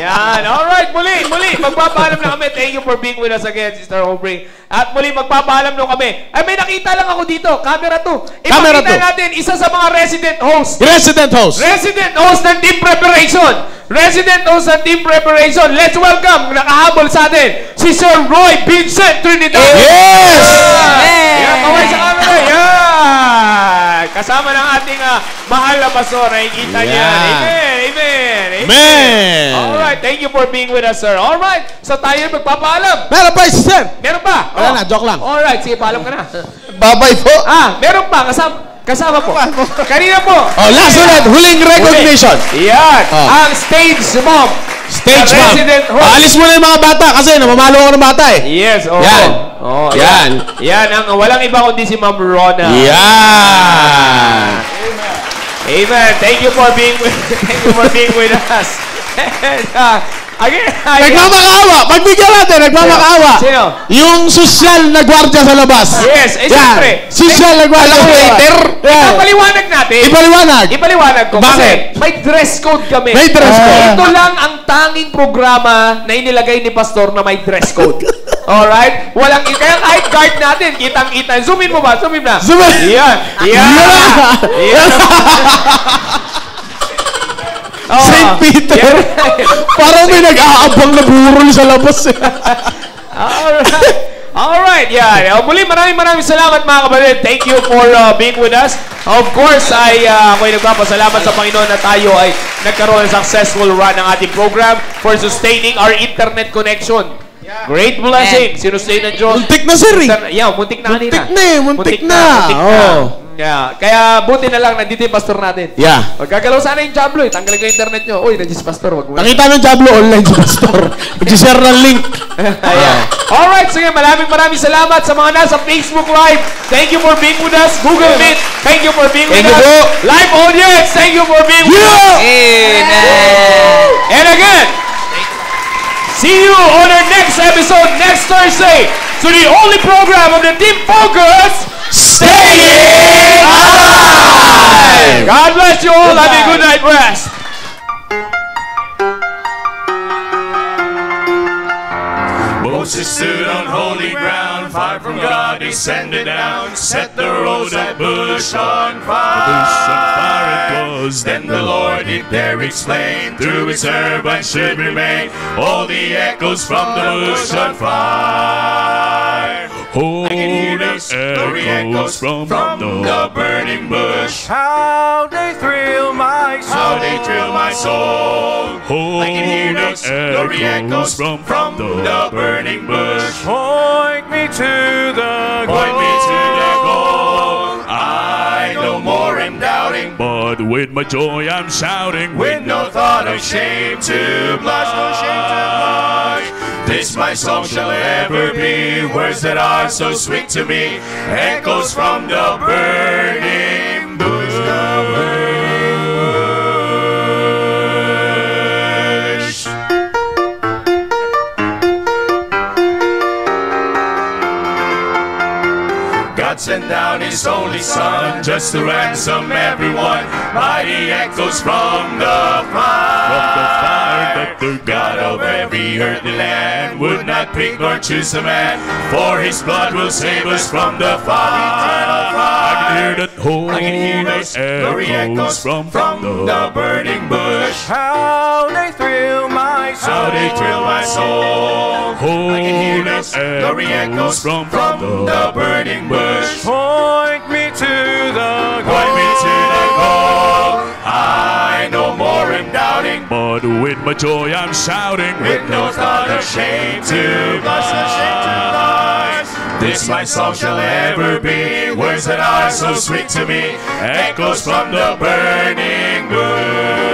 Speaker 7: Yan. Alright, muli, muli. Magpapaalam na kami. Thank you for being with us again, Sister Aubrey. At muli, magpapaalam na kami. Ay, may nakita lang ako dito. Camera 2.
Speaker 8: Camera
Speaker 7: Ipakita
Speaker 8: two.
Speaker 7: natin isa sa mga resident host.
Speaker 8: Resident host.
Speaker 7: Resident host ng team preparation. Resident host ng team preparation. Let's welcome, nakahabol sa atin, si Sir Roy Vincent Trinidad.
Speaker 8: Yes!
Speaker 7: Yan, kaway sa camera. Yan! Kasama ng ating ah, mahal na pastor. Nakikita niya.
Speaker 8: Yan.
Speaker 7: Amen. Amen.
Speaker 8: Amen.
Speaker 7: Alright, thank you for being with us, sir. Alright, so tayo magpapaalam.
Speaker 8: Meron pa, sir.
Speaker 7: Meron pa?
Speaker 8: Wala na, joke lang.
Speaker 7: Alright, sige, paalam ka na.
Speaker 10: Babay po.
Speaker 7: Ah, meron pa. Kasama, kasama po. Kanina po.
Speaker 8: Oh, last ulit. Huling recognition.
Speaker 7: Yan.
Speaker 8: Oh.
Speaker 7: Ang stage mom.
Speaker 8: Stage
Speaker 7: The resident host.
Speaker 8: Alis mo na yung mga bata kasi namamalo ako ng bata eh.
Speaker 7: Yes, oo.
Speaker 8: Yan.
Speaker 7: Oh,
Speaker 8: Yan.
Speaker 7: Yan, ang walang iba kundi si Ma'am Rona.
Speaker 8: Yan.
Speaker 7: Amen. Thank you for being with, thank you for being with us. And, uh, again,
Speaker 8: Nagmamakaawa. Pagbigyan natin, nagmamakaawa.
Speaker 7: Sino?
Speaker 8: Yung sosyal na gwardiya sa labas.
Speaker 7: Yes, eh, siyempre.
Speaker 8: Sosyal na gwardiya sa waiter. Yan.
Speaker 7: Ipaliwanag natin.
Speaker 8: Ipaliwanag.
Speaker 7: Ipaliwanag ko.
Speaker 8: Bakit?
Speaker 7: Kasi may dress code kami.
Speaker 8: May dress code.
Speaker 7: Ito lang ang tanging programa na inilagay ni Pastor na may dress code. Alright? Walang, kaya kahit guard natin, kitang-kita. Zoom in mo ba? Zoom in na.
Speaker 8: Zoom in.
Speaker 7: Yan. Yan. Yan. Oh,
Speaker 8: St. Peter.
Speaker 7: yan.
Speaker 8: Parang may nag-aabang na burol sa labas. eh.
Speaker 7: Alright. Alright, yeah. Uh, muli, maraming maraming salamat mga kapatid. Thank you for uh, being with us. Of course, ay uh, ako'y nagpapasalamat sa Panginoon na tayo ay nagkaroon ng successful run ng ating program for sustaining our internet connection. Great blessing. Sinustain ng Diyos.
Speaker 8: Muntik na, sir, eh.
Speaker 7: Yeah, muntik na kanina.
Speaker 8: Muntik na eh, muntik na.
Speaker 7: Muntik na.
Speaker 8: Oh.
Speaker 7: Yeah. Kaya buti na lang, nandito yung pastor natin.
Speaker 8: Yeah.
Speaker 7: Pag gagalaw sana yung Diablo, eh. tanggalin ko yung internet nyo. Uy, nandiyan si pastor. Wag mo na.
Speaker 8: Nakita ng Diablo online si Pastor. Nag-share ng link.
Speaker 7: Ayan. Alright, sige, maraming maraming salamat sa mga nasa Facebook Live. Thank you for being with us. Google Meet, thank you for being
Speaker 8: Thank
Speaker 7: with
Speaker 8: you
Speaker 7: us.
Speaker 8: po.
Speaker 7: Live audience, thank you for being with
Speaker 8: Yeah.
Speaker 7: us.
Speaker 14: Amen.
Speaker 7: And again, see you on our next episode next Thursday to the only program of the Team Focus, Staying Alive. God bless you all. Have a good night rest.
Speaker 2: God it down, set the rosette bush on fire. Then the Lord did there explain, through his servant should remain all the echoes from the bush on fire.
Speaker 1: Holy
Speaker 2: glory echoes from, the burning bush.
Speaker 1: How they thrill my soul.
Speaker 2: How they thrill my soul. I can hear those glory echoes from, from the burning bush.
Speaker 1: Point me to the goal.
Speaker 2: Point me to the goal. I no more am doubting,
Speaker 1: But with my joy I'm shouting.
Speaker 2: with no thought of shame to blush. No shame to blush. This my song shall ever be. Words that are so sweet to me. Echoes from the burning bush. God sent down his only son just to ransom everyone. Mighty echoes from the fire.
Speaker 1: that the
Speaker 2: God of every earthly land would not pick nor choose a man, for his blood will save us from the fire.
Speaker 1: I can hear the holy
Speaker 2: I can hear those glory echoes
Speaker 1: from,
Speaker 2: from the burning bush.
Speaker 1: How they thrill my soul.
Speaker 2: How they thrill my soul. I can hear those glory echoes from, from the burning bush.
Speaker 1: Point me to the
Speaker 2: Point me
Speaker 1: But
Speaker 17: with my joy I'm shouting,
Speaker 2: With no thought of shame to blush. This my song shall ever be. Words that are so sweet to me. Echoes from the burning bush.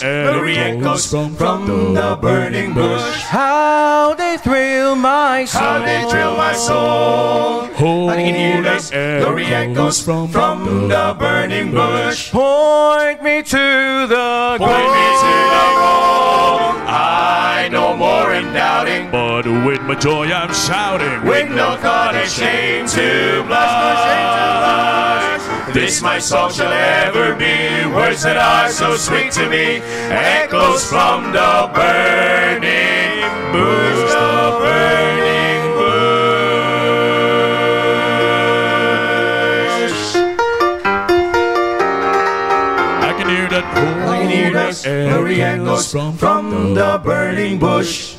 Speaker 2: Can hear those merry echoes from, from the burning bush.
Speaker 1: How they thrill my soul.
Speaker 2: How they thrill my soul. I can hear those glory echoes from, from the burning bush.
Speaker 1: Point me to the goal.
Speaker 2: Point me to the goal. I no more in doubting.
Speaker 17: But with my joy I'm shouting,
Speaker 2: With no thought of shame to blush. This my song shall ever be. Words that are so sweet to me. Echoes from the burning bush. The burning bush.
Speaker 17: I can hear that
Speaker 2: I can hear merry echoes from, from the burning bush.